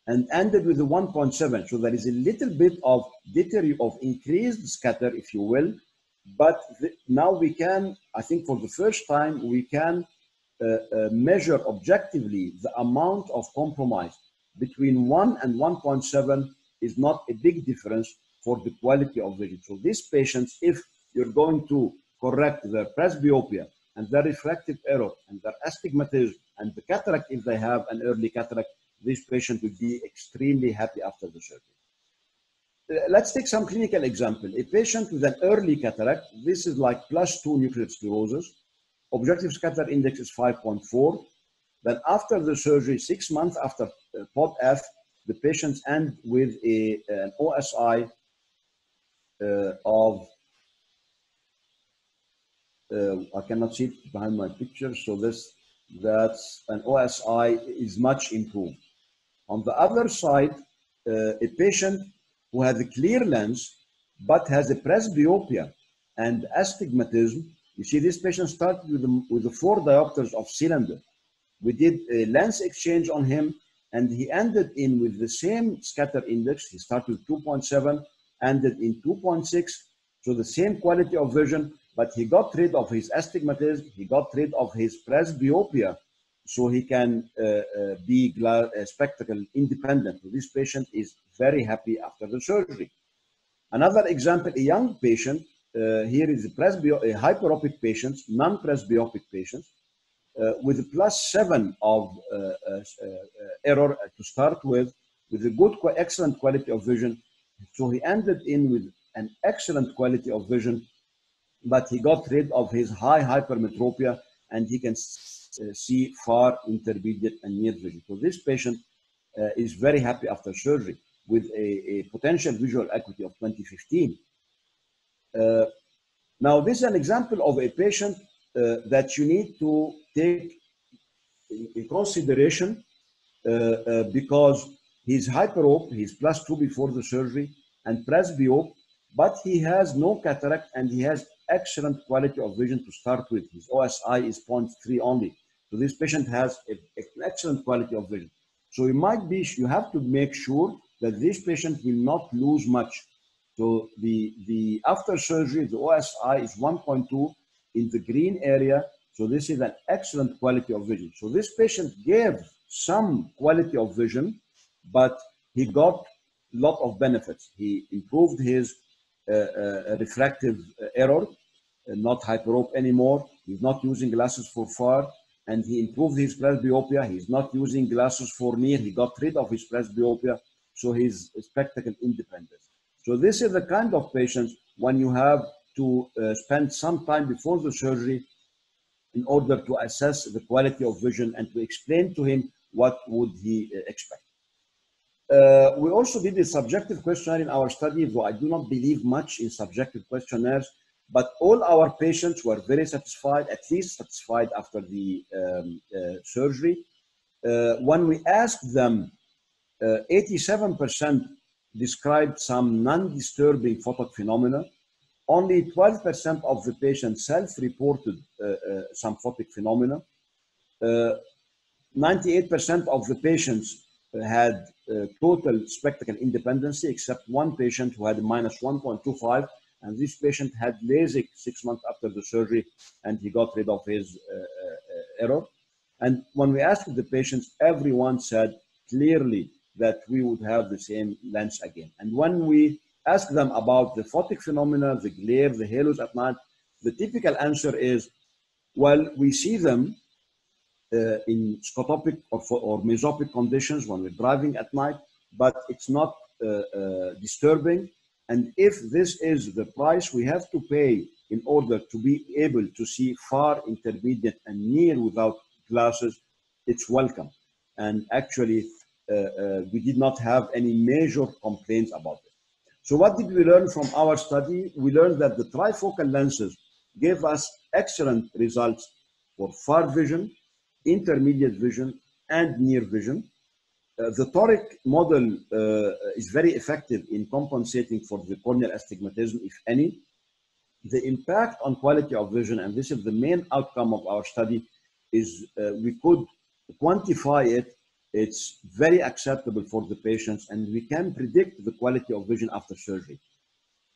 [SPEAKER 2] and ended with a 1.7. So there is a little bit of deterioration of increased scatter, if you will. But the, now we can, I think for the first time, we can uh, uh, measure objectively the amount of compromise between 1 and 1.7 is not a big difference for the quality of vision. So these patients, if you're going to correct their presbyopia and their refractive error and their astigmatism and the cataract, if they have an early cataract, this patient will be extremely happy after the surgery. Let's take some clinical example. A patient with an early cataract, this is like plus two nuclear sclerosis. Objective scatter index is 5.4. Then after the surgery, six months after uh, POD F, the patients end with a, an OSI uh, of, uh, I cannot see it behind my picture, so this, that's an OSI is much improved. On the other side, uh, a patient who has a clear lens but has a presbyopia and astigmatism. You see, this patient started with the, with the four diopters of cylinder. We did a lens exchange on him, and he ended in with the same scatter index. He started with 2.7, ended in 2.6, so the same quality of vision, but he got rid of his astigmatism, he got rid of his presbyopia, so he can uh, uh, be uh, spectacle independent. This patient is very happy after the surgery. Another example, a young patient, uh, here is a, presbyo a hyperopic patient, non-presbyopic patient, uh, with a plus seven of uh, error to start with, with a good, excellent quality of vision. So he ended in with an excellent quality of vision, but he got rid of his high hypermetropia and he can see far, intermediate, and near vision. So this patient uh, is very happy after surgery with a, a potential visual acuity of 2015. Uh, now, this is an example of a patient uh, that you need to take in consideration because he's hyperope, he's plus two before the surgery, and presbyope, but he has no cataract and he has excellent quality of vision to start with. His OSI is 0.3 only. So this patient has a, an excellent quality of vision. So you might be, you have to make sure that this patient will not lose much. So the, the after surgery, the OSI is 1.2 in the green area. So this is an excellent quality of vision. So this patient gave some quality of vision, but he got a lot of benefits. He improved his uh, uh, refractive error, uh, not hyperope anymore. He's not using glasses for far and he improved his presbyopia. He's not using glasses for near. He got rid of his presbyopia, so he's spectacle independent. So this is the kind of patient when you have to uh, spend some time before the surgery in order to assess the quality of vision and to explain to him what would he uh, expect. Uh, we also did a subjective questionnaire in our study, though I do not believe much in subjective questionnaires but all our patients were very satisfied, at least satisfied after the um, uh, surgery. Uh, when we asked them, 87% uh, described some non-disturbing photic phenomena. Only 12% of the patients self-reported uh, uh, some photic phenomena. 98% of the patients had total spectacle independency, except one patient who had minus 1.25 and this patient had LASIK six months after the surgery, and he got rid of his uh, uh, error. And when we asked the patients, everyone said clearly that we would have the same lens again. And when we asked them about the photic phenomena, the glare, the halos at night, the typical answer is, well, we see them uh, in scotopic or, or mesopic conditions when we're driving at night, but it's not uh, uh, disturbing and if this is the price we have to pay in order to be able to see far, intermediate, and near without glasses, it's welcome. And actually, uh, uh, we did not have any major complaints about it. So what did we learn from our study? We learned that the trifocal lenses gave us excellent results for far vision, intermediate vision, and near vision. Uh, the toric model uh, is very effective in compensating for the corneal astigmatism, if any. The impact on quality of vision, and this is the main outcome of our study, is uh, we could quantify it. It's very acceptable for the patients, and we can predict the quality of vision after surgery.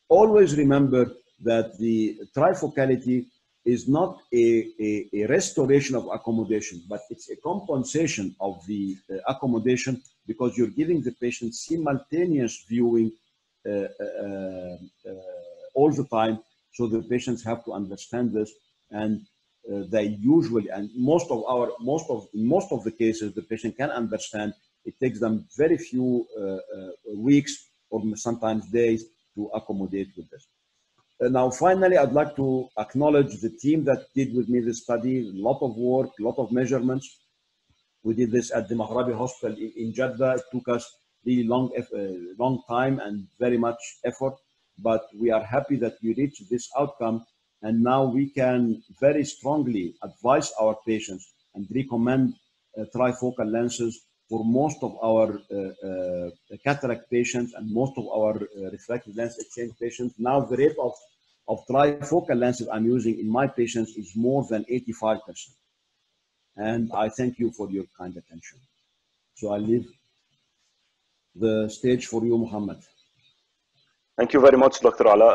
[SPEAKER 2] Always remember that the trifocality is not a, a, a, restoration of accommodation, but it's a compensation of the uh, accommodation because you're giving the patient simultaneous viewing uh, uh, uh all the time. So the patients have to understand this. And uh, they usually and most of our most of most of the cases the patient can understand it takes them very few uh, uh, weeks or sometimes days to accommodate with this uh, now finally i'd like to acknowledge the team that did with me the study a lot of work a lot of measurements we did this at the Magrabi Hospital in, in Jeddah. It took us really long, uh, long time and very much effort, but we are happy that we reached this outcome. And now we can very strongly advise our patients and recommend uh, trifocal lenses for most of our uh, uh, cataract patients and most of our uh, refractive lens exchange patients. Now the rate of, of trifocal lenses I'm using in my patients is more than 85%. And I thank you for your kind attention. So I leave the stage for you, Muhammad.
[SPEAKER 1] Thank you very much, Dr. Alaa.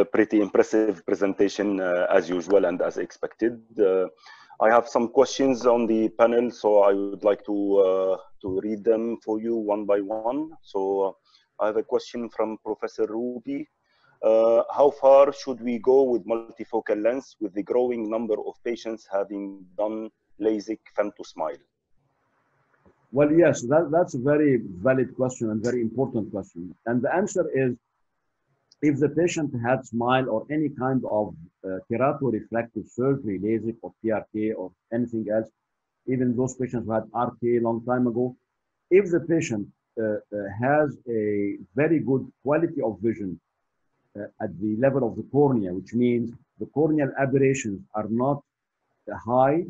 [SPEAKER 1] A pretty impressive presentation uh, as usual and as expected. Uh, I have some questions on the panel, so I would like to uh, to read them for you one by one. So I have a question from Professor Ruby. Uh, how far should we go with multifocal lens with the growing number of patients having done LASIK femtosmile?
[SPEAKER 2] Well, yes, that, that's a very valid question and very important question. And the answer is if the patient had smile or any kind of uh, keratorefractive surgery, LASIK or PRK or anything else, even those patients who had RK a long time ago, if the patient uh, uh, has a very good quality of vision at the level of the cornea, which means the corneal aberrations are not high,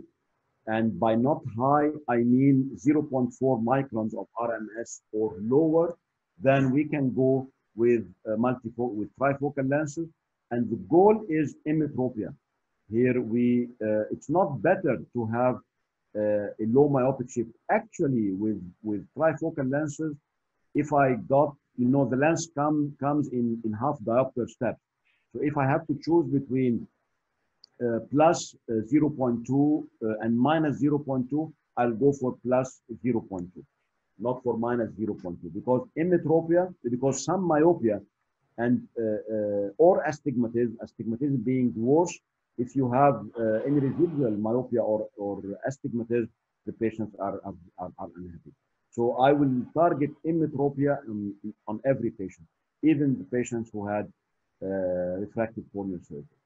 [SPEAKER 2] and by not high, I mean 0.4 microns of RMS or lower, then we can go with uh, multifocal, with trifocal lenses. And the goal is emmetropia. Here we, uh, it's not better to have uh, a low myopic shift. Actually, with, with trifocal lenses, if I got, you know, the lens come, comes in, in half diopter steps. So if I have to choose between uh, plus, uh, 0.2 uh, and minus 0.2, I'll go for plus 0.2 not for minus 0.2 because emmetropia, because some myopia and uh, uh, or astigmatism, astigmatism being worse, if you have uh, any residual myopia or, or astigmatism, the patients are, are, are unhappy. So I will target emmetropia on, on every patient, even the patients who had refractive corneal surgery.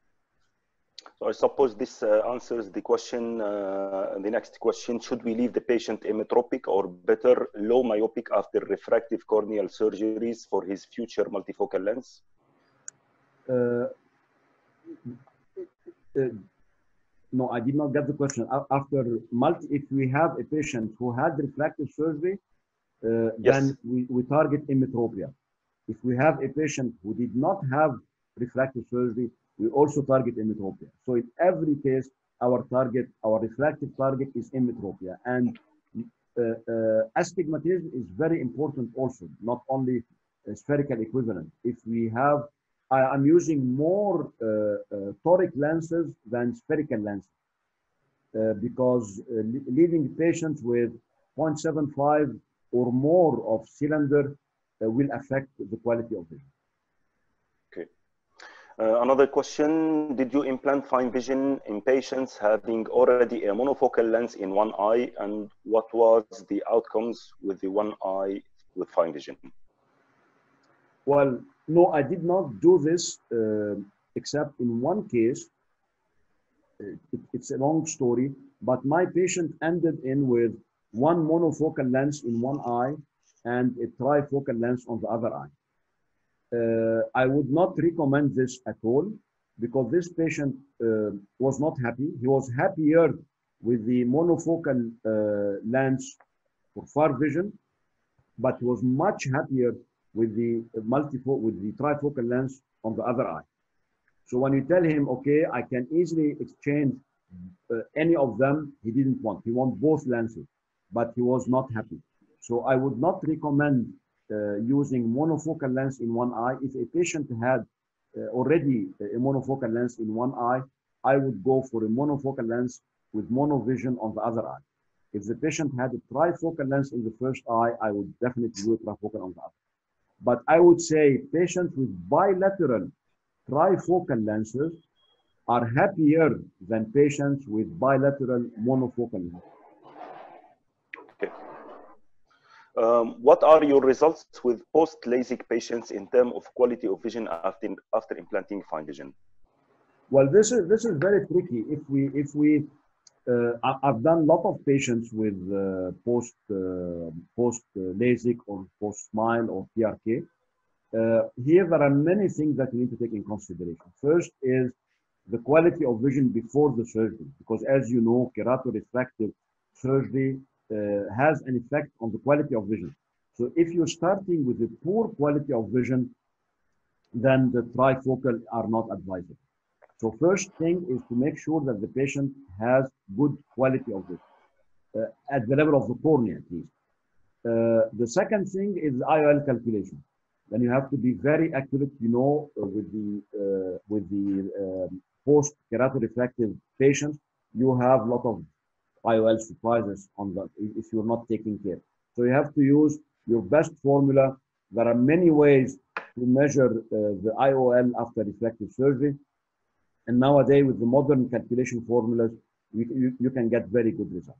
[SPEAKER 1] So I suppose this uh, answers the question, uh, the next question, should we leave the patient emmetropic or better low myopic after refractive corneal surgeries for his future multifocal lens?
[SPEAKER 2] No, I did not get the question. After multi, if we have a patient who had refractive surgery, uh, yes. then we, we target emmetropia. If we have a patient who did not have refractive surgery, we also target emmetropia. So in every case, our target, our refractive target is emmetropia. And uh, uh, astigmatism is very important also, not only spherical equivalent. If we have, I, am using more uh, uh, toric lenses than spherical lenses uh, because leaving patients with 0.75 or more of cylinder will affect the quality of vision.
[SPEAKER 1] Uh, another question, did you implant fine vision in patients having already a monofocal lens in one eye and what was the outcomes with the one eye with fine vision?
[SPEAKER 2] Well, no, I did not do this uh, except in one case. It, it's a long story, but my patient ended in with one monofocal lens in one eye and a trifocal lens on the other eye uh, I would not recommend this at all because this patient uh, was not happy. He was happier with the monofocal uh, lens for far vision, but was much happier with the multifocal, with the trifocal lens on the other eye. So when you tell him, okay, I can easily exchange uh, any of them, he didn't want. He want both lenses, but he was not happy. So I would not recommend uh, using monofocal lens in one eye. If a patient had uh, already a monofocal lens in one eye, I would go for a monofocal lens with monovision on the other eye. If the patient had a trifocal lens in the first eye, I would definitely do a trifocal on the other. But I would say patients with bilateral trifocal lenses, are happier than patients with bilateral monofocal lens.
[SPEAKER 1] Okay. Um, what are your results with post-LASIK patients in terms of quality of vision after, after implanting fine vision?
[SPEAKER 2] Well, this is this is very tricky. If we if we I've done a lot of patients with uh, post uh, post LASIK or post SMILE or PRK. here, there are many things that you need to take in consideration. First is the quality of vision before the surgery, because as you know, keratorefractive surgery has an effect on the quality of vision. So if you're starting with a poor quality of vision, then the trifocal are not advisable. So first thing is to make sure that the patient has good quality of vision uh, at the level of the cornea at least. Uh, the second thing is IOL calculation. Then you have to be very accurate, you know, uh, with the uh, with the um, post keratorefractive patients, you have a lot of IOL surprises on that if you're not taking care. So you have to use your best formula. There are many ways to measure uh, the IOL after refractive surgery. And nowadays, with the modern calculation formulas, you, you, you can get very good results.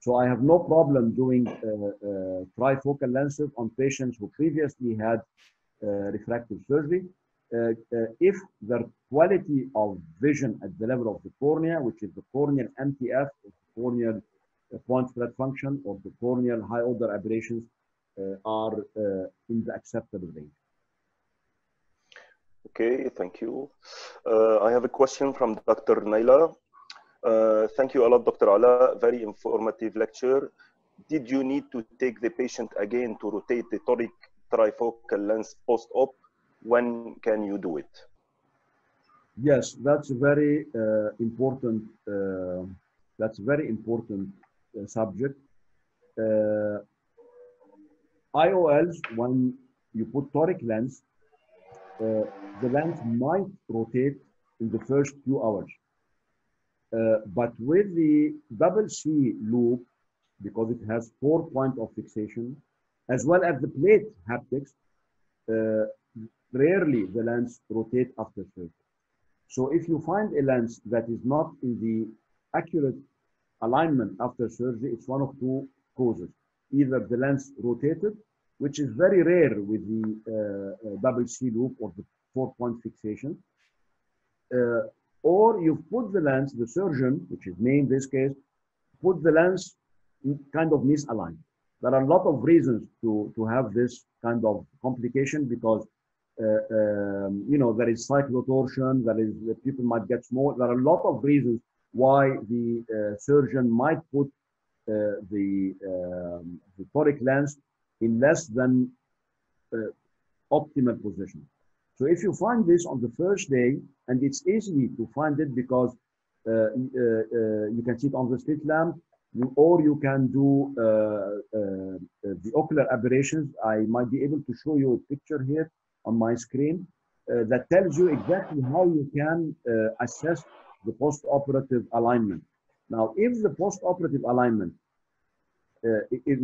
[SPEAKER 2] So I have no problem doing uh, uh, trifocal lenses on patients who previously had uh, refractive surgery. Uh, uh, if the quality of vision at the level of the cornea, which is the corneal MTF, the corneal uh, point spread function, or the corneal high order aberrations, are in the acceptable range.
[SPEAKER 1] Okay, thank you. Uh, I have a question from Dr. Naila. Uh, thank you a lot, Dr. Alaa. Very informative lecture. Did you need to take the patient again to rotate the toric trifocal lens post-op? When can you do it?
[SPEAKER 2] Yes, that's very uh, important. Uh, that's very important uh, subject. Uh, IOLs, when you put toric lens, the lens might rotate in the first few hours. Uh, but with the double C loop, because it has four points of fixation, as well as the plate haptics, uh, rarely the lens rotate after surgery. So if you find a lens that is not in the accurate alignment after surgery, it's one of two causes. Either the lens rotated which is very rare with the uh, uh, double C loop or the four point fixation. Uh, or you put the lens, the surgeon, which is me in this case, put the lens kind of misaligned. There are a lot of reasons to, to have this kind of complication because uh, um, you know, there is cyclotorsion, there is people might get small. There are a lot of reasons why the uh, surgeon might put uh, the, um, the toric lens in less than uh, optimal position. So if you find this on the first day, and it's easy to find it because uh, uh, uh you can see it on the slit lamp, you, or you can do uh, uh, the ocular aberrations. I might be able to show you a picture here on my screen that tells you exactly how you can assess the post-operative alignment. Now, if the post-operative alignment,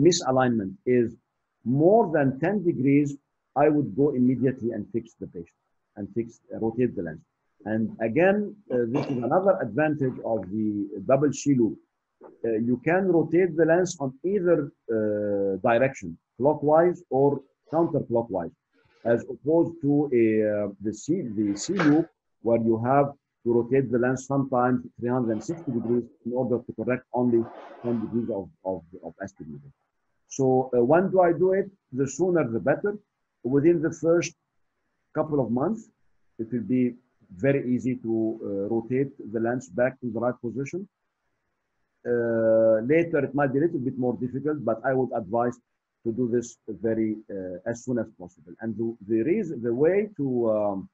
[SPEAKER 2] misalignment is more than 10 degrees, I would go immediately and fix the patient and fix, uh, rotate the lens. And again, uh, this is another advantage of the double C loop. Uh, you can rotate the lens on either uh, direction, clockwise or counterclockwise, as opposed to a, uh, the, C, the C loop, where you have to rotate the lens sometimes 360 degrees in order to correct only 10 degrees of, of, of astigmatism. So uh, when do I do it? The sooner the better. Within the first couple of months, it will be very easy to uh, rotate the lens back to the right position. Uh, later, it might be a little bit more difficult, but I would advise to do this very uh, as soon as possible. And the, the reason, the way to um,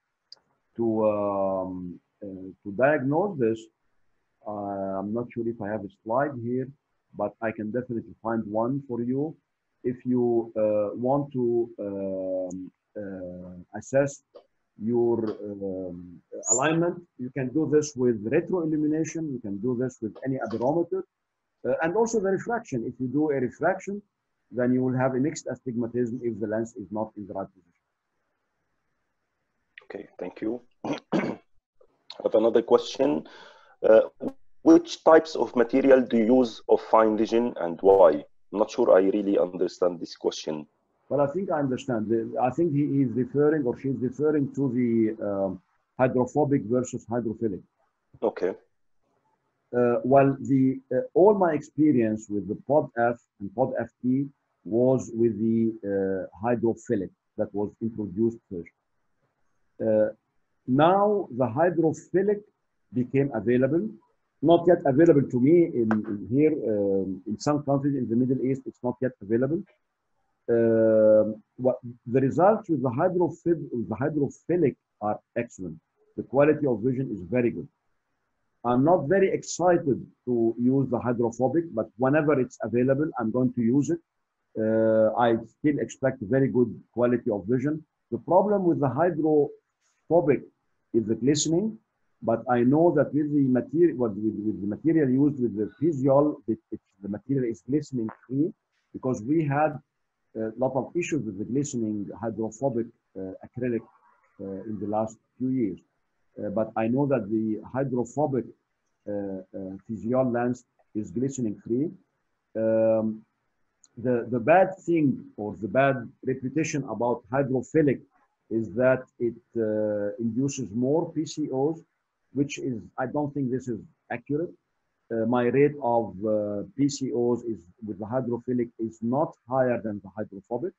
[SPEAKER 2] to um, uh, to diagnose this, uh, I'm not sure if I have a slide here but I can definitely find one for you. If you uh, want to um, uh, assess your um, alignment, you can do this with retro illumination. You can do this with any aberrometer. Uh, and also the refraction. If you do a refraction, then you will have a mixed astigmatism if the lens is not in the right position.
[SPEAKER 1] Okay, thank you. *clears throat* I have another question. Which types of material do you use of fine vision and why? I'm not sure I really understand this question.
[SPEAKER 2] Well, I think I understand. I think he is referring or she's referring to the um, hydrophobic versus hydrophilic.
[SPEAKER 1] Okay.
[SPEAKER 2] Uh, well, the uh, all my experience with the Pod F and Pod FT was with the uh, hydrophilic that was introduced first. Uh, now the hydrophilic became available, not yet available to me in, in here um, in some countries in the Middle East. It's not yet available. Um, what the results with the hydrophilic, the hydrophilic are excellent. The quality of vision is very good. I'm not very excited to use the hydrophobic, but whenever it's available, I'm going to use it. Uh, I still expect very good quality of vision. The problem with the hydrophobic is the glistening, but I know that with the material, with, with the material used with the physiol, it, it, the material is glistening free because we had a lot of issues with the glistening hydrophobic uh, acrylic uh, in the last few years. Uh, but I know that the hydrophobic uh, uh, physiol lens is glistening free. Um, the, the bad thing or the bad reputation about hydrophilic is that it uh, induces more PCOs, which is, I don't think this is accurate. Uh, my rate of uh, PCOs is with the hydrophilic is not higher than the hydrophobic.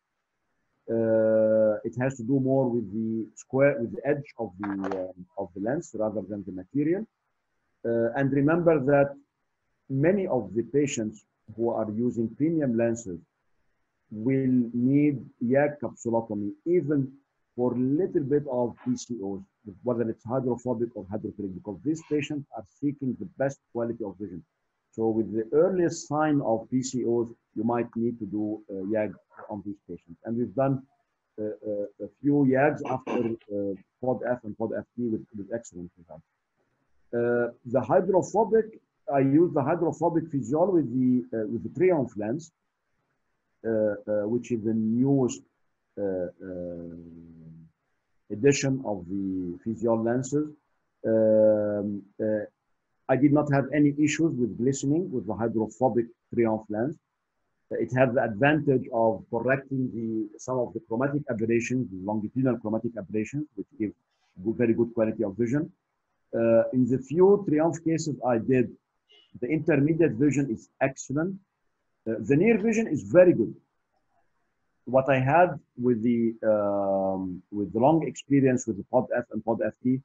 [SPEAKER 2] Uh, it has to do more with the square, with the edge of the um, of the lens rather than the material. Uh, and remember that many of the patients who are using premium lenses will need YAG capsulotomy even for a little bit of PCOs, whether it's hydrophobic or hydrophilic, because these patients are seeking the best quality of vision. So with the earliest sign of PCOs, you might need to do uh, YAG on these patients. And we've done uh, uh, a few YAGs after uh, POD F and POD FT with, with excellent results. Uh, the hydrophobic, I use the hydrophobic physiol with the, uh, with the Triumph lens, which is the newest edition of the physiol lenses. Um, I did not have any issues with glistening with the hydrophobic Triumph lens. It has the advantage of correcting the some of the chromatic aberrations, the longitudinal chromatic aberrations, which give good, very good quality of vision. Uh, in the few Triumph cases I did, the intermediate vision is excellent. Uh, the near vision is very good. What I had with the um, with the long experience with the Pod F and Pod FT,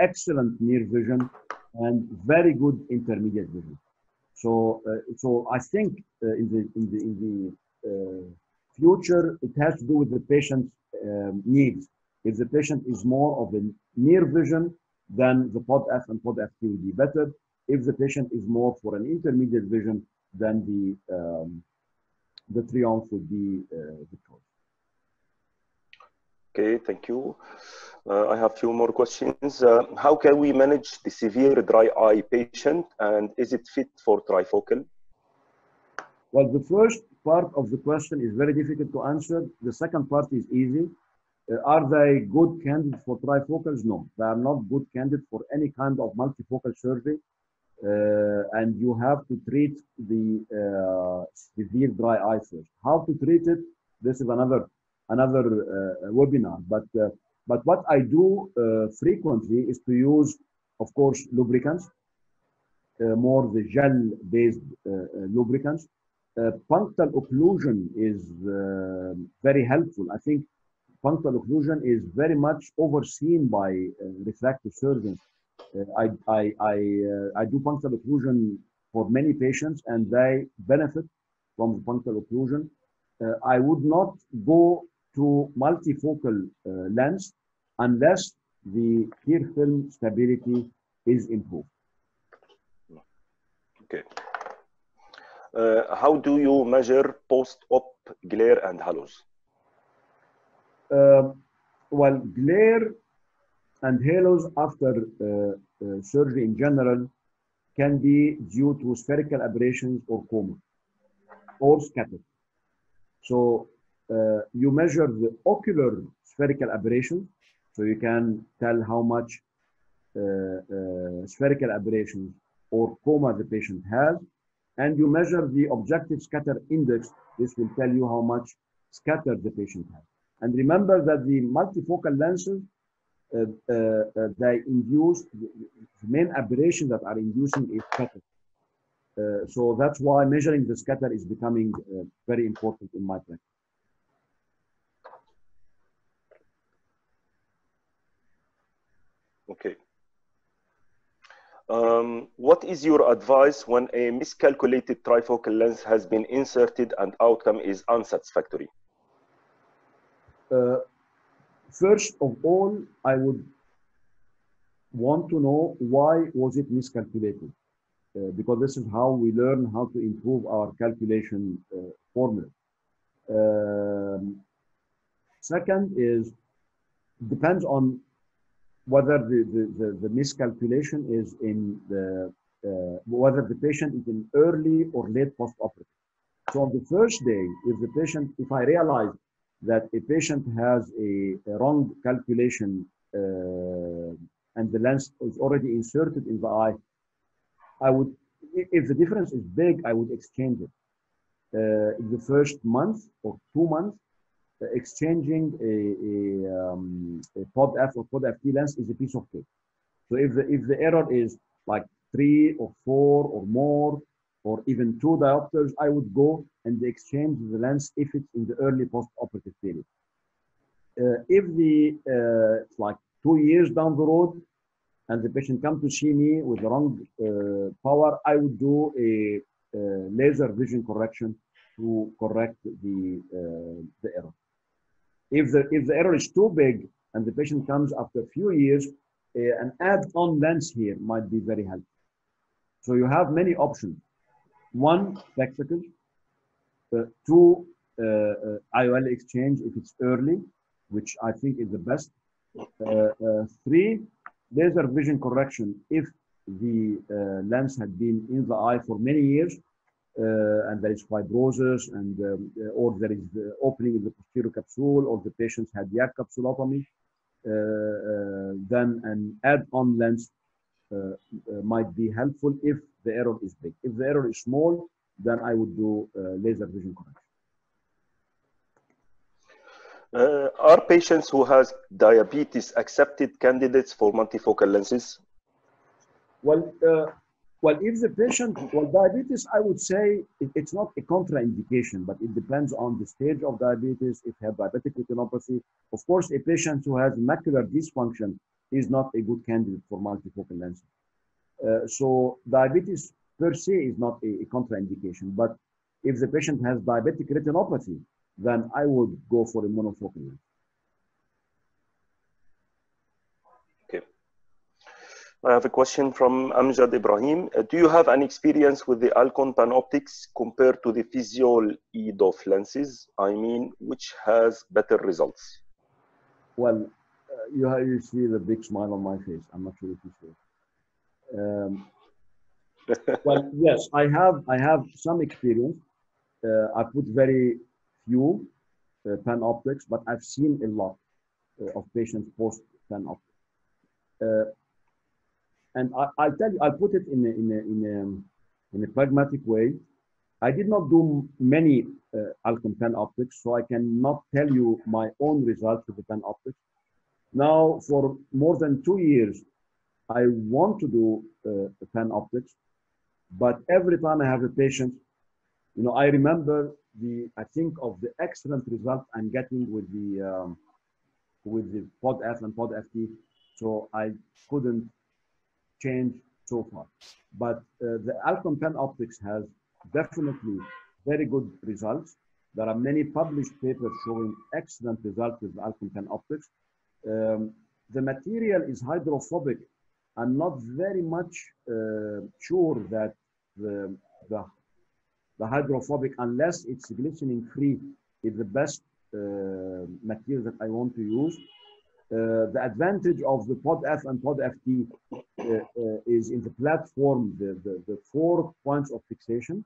[SPEAKER 2] excellent near vision and very good intermediate vision. So, uh, so I think uh, in the in the in the uh, future, it has to do with the patient's um, needs. If the patient is more of a near vision, then the Pod F and Pod FT will be better. If the patient is more for an intermediate vision, then the um, the Triumph would be uh, the choice.
[SPEAKER 1] Okay, thank you. Uh, I have a few more questions. Uh, how can we manage the severe dry eye patient and is it fit for trifocal?
[SPEAKER 2] Well, the first part of the question is very difficult to answer. The second part is easy. Uh, are they good candidates for trifocals? No, they are not good candidates for any kind of multifocal surgery. Uh, and you have to treat the uh, severe dry eye first. How to treat it? This is another another uh, webinar. But uh, but what I do uh, frequently is to use, of course, lubricants, more the gel-based lubricants. punctal occlusion is very helpful. I think punctal occlusion is very much overseen by refractive surgeons. I I I, I do punctal occlusion for many patients, and they benefit from the punctal occlusion. Uh, I would not go to multifocal uh, lens unless the tear film stability is improved.
[SPEAKER 1] Okay. Uh, how do you measure post-op glare and halos?
[SPEAKER 2] Uh, well, glare and halos after surgery in general can be due to spherical aberrations or coma or scatter. So uh, you measure the ocular spherical aberration, so you can tell how much uh, spherical aberrations or coma the patient has, and you measure the objective scatter index. This will tell you how much scatter the patient has. And remember that the multifocal lenses, uh, uh, uh, they induce, the main aberration that are inducing is scatter. Uh, so that's why measuring the scatter is becoming uh, very important in my practice.
[SPEAKER 1] Okay. Um, what is your advice when a miscalculated trifocal lens has been inserted and outcome is unsatisfactory?
[SPEAKER 2] Uh, first of all, I would want to know why was it miscalculated? Uh, because this is how we learn how to improve our calculation uh, formula. Um, second is depends on whether the, the, the, the miscalculation is in the uh, whether the patient is in early or late post-operative. So on the first day, if the patient, if I realize that a patient has a, a wrong calculation uh, and the lens is already inserted in the eye, I would, if the difference is big, I would exchange it. Uh, in the first month or two months, uh, exchanging a, a, um, a, pod F or pod FT lens is a piece of cake. So if the if the error is like three or four or more, or even two diopters, I would go and exchange the lens if it's in the early post-operative period. Uh, if the uh, it's like two years down the road, and the patient come to see me with the wrong uh, power, I would do a, a, laser vision correction to correct the uh, the error. If the if the error is too big and the patient comes after a few years, uh, an add-on lens here might be very helpful. So you have many options. One, spectacles. Uh, two, uh, uh, IOL exchange if it's early, which I think is the best. three, laser vision correction if the lens had been in the eye for many years uh, and there is fibrosis and um, or there is the opening in the posterior capsule or the patients had YAG capsulotomy, uh, uh, then an add-on lens might be helpful if the error is big. If the error is small, then I would do laser vision correction.
[SPEAKER 1] Uh, are patients who has diabetes accepted candidates for multifocal lenses?
[SPEAKER 2] Well, uh, well, if the patient, well, diabetes, I would say it, it's not a contraindication, but it depends on the stage of diabetes. If they have diabetic retinopathy, of course, a patient who has macular dysfunction is not a good candidate for multifocal lenses. Uh, so diabetes per se is not a, a contraindication, but if the patient has diabetic retinopathy, then I would go for a monofocal lens.
[SPEAKER 1] I have a question from Amjad Ibrahim. Uh, do you have any experience with the Alcon PanOptix compared to the Physiol EDOF lenses? I mean, which has better results?
[SPEAKER 2] Well, uh, you, have, you see the big smile on my face. I'm not sure if you see it. Um, *laughs* well, yes, I have. I have some experience. Uh, I put very few uh, PanOptix, but I've seen a lot uh, of patients post PanOptix. Uh, and I, will tell you, I'll put it in a, in a, in a, in a pragmatic way. I did not do many uh, Alcon PanOptix, so I cannot tell you my own results with the PanOptix. Now, for more than two years, I want to do uh, the PanOptix, but every time I have a patient, you know, I remember the, I think of the excellent result I'm getting with the, um, with the Pod F and Pod FT. So I couldn't change so far. But uh, the Alcon PanOptix has definitely very good results. There are many published papers showing excellent results with Alcon PanOptix. Um, the material is hydrophobic. I'm not very much uh, sure that the, the, the, hydrophobic, unless it's glistening free, is the best uh, material that I want to use. Uh, the advantage of the pod F and pod FT uh, uh, is in the platform, the, the, the, four points of fixation.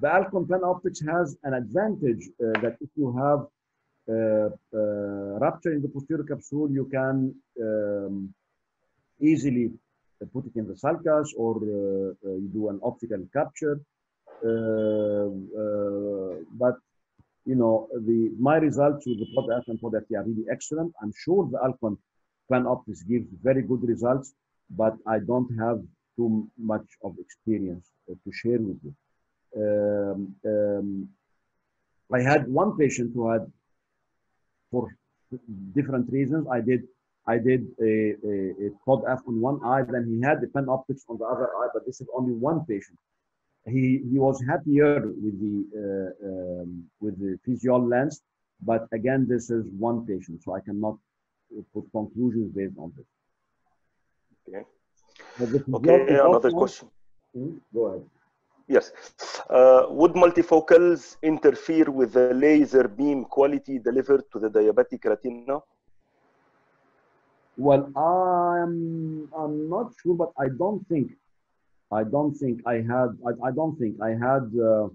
[SPEAKER 2] The Alcon PanOptix has an advantage that if you have rupture in the posterior capsule, you can um, easily put it in the sulcus or you do an optical capture. but you know, the my results with the F and pod are really excellent. I'm sure the Alcon PanOptix gives very good results, but I don't have too much of experience uh, to share with you. Um, um, I had one patient who had, for different reasons, I did I did a, a, a pod F on one eye, then he had the PanOptix on the other eye, but this is only one patient he he was happier with the uh, um, with the physiol lens, but again, this is one patient, so I cannot put conclusions based on this.
[SPEAKER 1] Okay. Okay. Another question.
[SPEAKER 2] Hmm? Go ahead.
[SPEAKER 1] Yes. Uh, would multifocals interfere with the laser beam quality delivered to the diabetic retina?
[SPEAKER 2] Well, I'm I'm not sure, but I don't think I don't think I had. I, I don't think I had. Uh,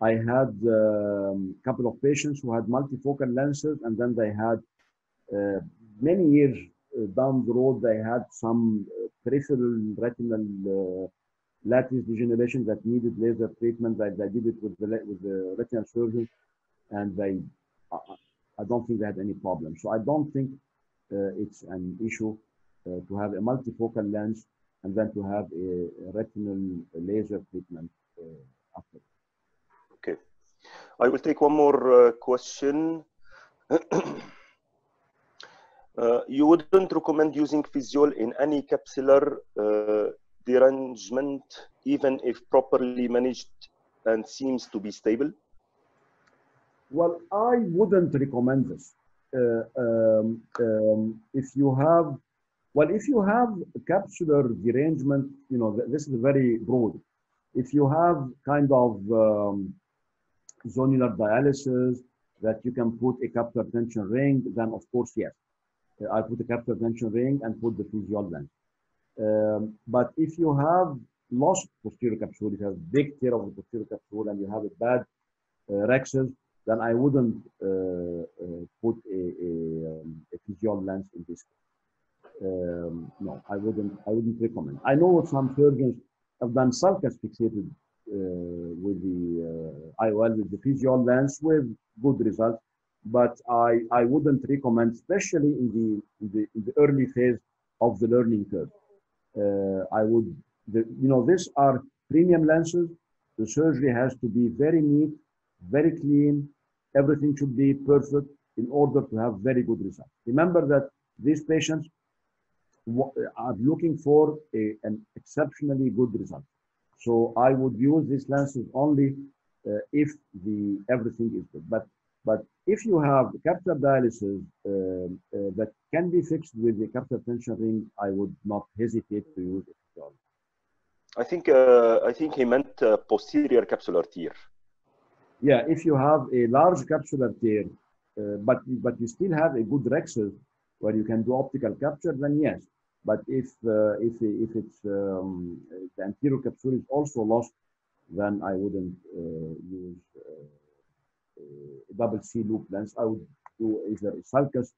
[SPEAKER 2] I had a um, couple of patients who had multifocal lenses, and then they had uh, many years uh, down the road they had some uh, peripheral retinal uh, lattice degeneration that needed laser treatment. That they did it with the with the retinal surgeon, and they. I, I don't think they had any problem. So I don't think it's an issue to have a multifocal lens and then to have a, retinal laser treatment uh, after.
[SPEAKER 1] Okay. I will take one more uh, question. *clears throat* Uh, you wouldn't recommend using Physiol in any capsular uh, derangement, even if properly managed and seems to be stable?
[SPEAKER 2] Well, I wouldn't recommend this. Uh, um, um, if you have well, if you have capsular derangement, you know, this is very broad. If you have kind of um, zonular dialysis that you can put a capsular tension ring, then of course, yes. I put a capsular tension ring and put the Physiol lens. Um, but if you have lost posterior capsule, you have big tear of the posterior capsule and you have a bad uh, rhexis, then I wouldn't uh, uh, put a, a, um, a Physiol lens in this um, no, I wouldn't. I wouldn't recommend. I know some surgeons have done sulcus fixated uh, with the IOL with the Physiol lens with good results, but I I wouldn't recommend, especially in the in the, in the early phase of the learning curve. Uh, I would, the, you know, these are premium lenses. The surgery has to be very neat, very clean. Everything should be perfect in order to have very good results. Remember that these patients are looking for a, an exceptionally good result. So I would use these lenses only uh, if the everything is good. But but if you have capsular dialysis uh, uh, that can be fixed with the capsular tension ring, I would not hesitate to use it.
[SPEAKER 1] I think uh, I think he meant uh, posterior capsular tear.
[SPEAKER 2] Yeah, if you have a large capsular tear, uh, but but you still have a good rhexis where you can do optical capture, then yes. But if uh, if if it's um, the anterior capsule is also lost, then I wouldn't uh, use uh, a double C loop lens. I would do either a sulcus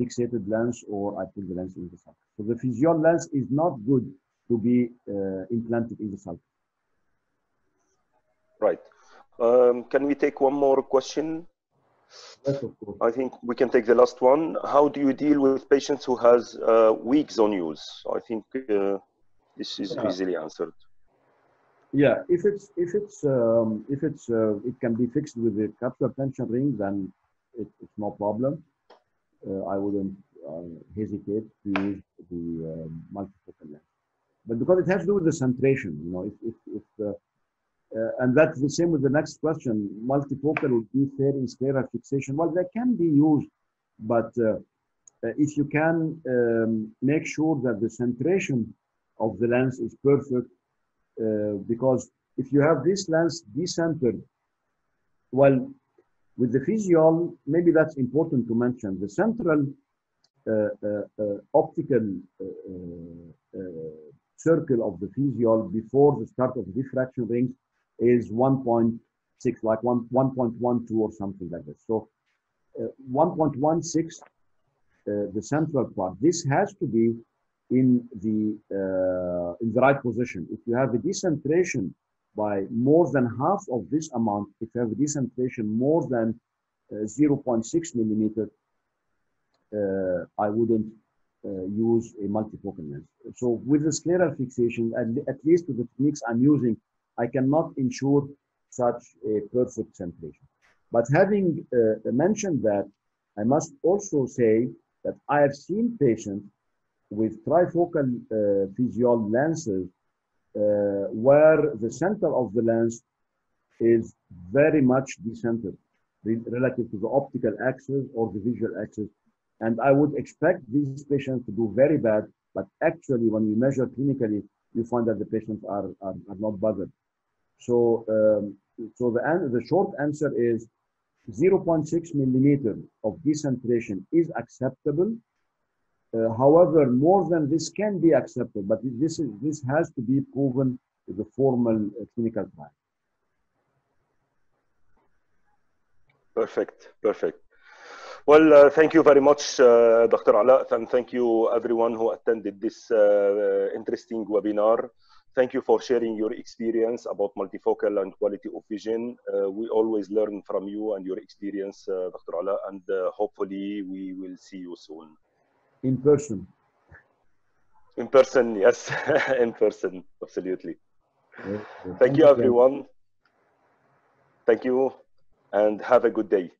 [SPEAKER 2] fixated lens or I put the lens in the sulcus. So the Physiol lens is not good to be uh, implanted in the sulcus.
[SPEAKER 1] Right. Um, can we take one more question?
[SPEAKER 2] Yes, of course.
[SPEAKER 1] I think we can take the last one. How do you deal with patients who has uh, weak use? I think uh, this is yeah. easily answered.
[SPEAKER 2] Yeah, if it's if it's um, if it's uh, it can be fixed with the capsular tension ring, then it, it's no problem. Uh, I wouldn't uh, hesitate to use the uh, multifocal lens, but because it has to do with the centration, you know, if if, if uh, and that's the same with the next question. Multifocal would be fair in scleral fixation. Well, they can be used, but uh, uh, if you can um, make sure that the centration of the lens is perfect, uh, because if you have this lens decentered, well, with the Physiol, maybe that's important to mention. The central uh, uh, optical circle of the Physiol before the start of diffraction rings is 1.6, like 1, 1.12 or something like this. So uh, 1.16, uh, the central part, this has to be in the uh, in the right position. If you have a decentration by more than half of this amount, if you have a decentration more than uh, 0.6 millimeter, uh, I wouldn't uh, use a multifocal lens. So with the scleral fixation, at, at least with the techniques I'm using, I cannot ensure such a perfect centration. But having uh, mentioned that, I must also say that I have seen patients with trifocal uh, physiol lenses uh, where the center of the lens is very much decentered relative to the optical axis or the visual axis. And I would expect these patients to do very bad, but actually when we measure clinically, you find that the patients are, are, are not bothered. So, um, so the, the short answer is 0.6 millimeter of decentration is acceptable. Uh, however, more than this can be accepted, but this is this has to be proven with a formal uh, clinical trial.
[SPEAKER 1] Perfect, perfect. Well, uh, thank you very much, uh, Dr. Alaa, and thank you everyone who attended this uh, interesting webinar. Thank you for sharing your experience about multifocal and quality of vision. Uh, we always learn from you and your experience, uh, Dr. Alaa, and uh, hopefully we will see you soon.
[SPEAKER 2] In person.
[SPEAKER 1] In person, yes, *laughs* in person, absolutely. Thank you, everyone. Thank you, and have a good day.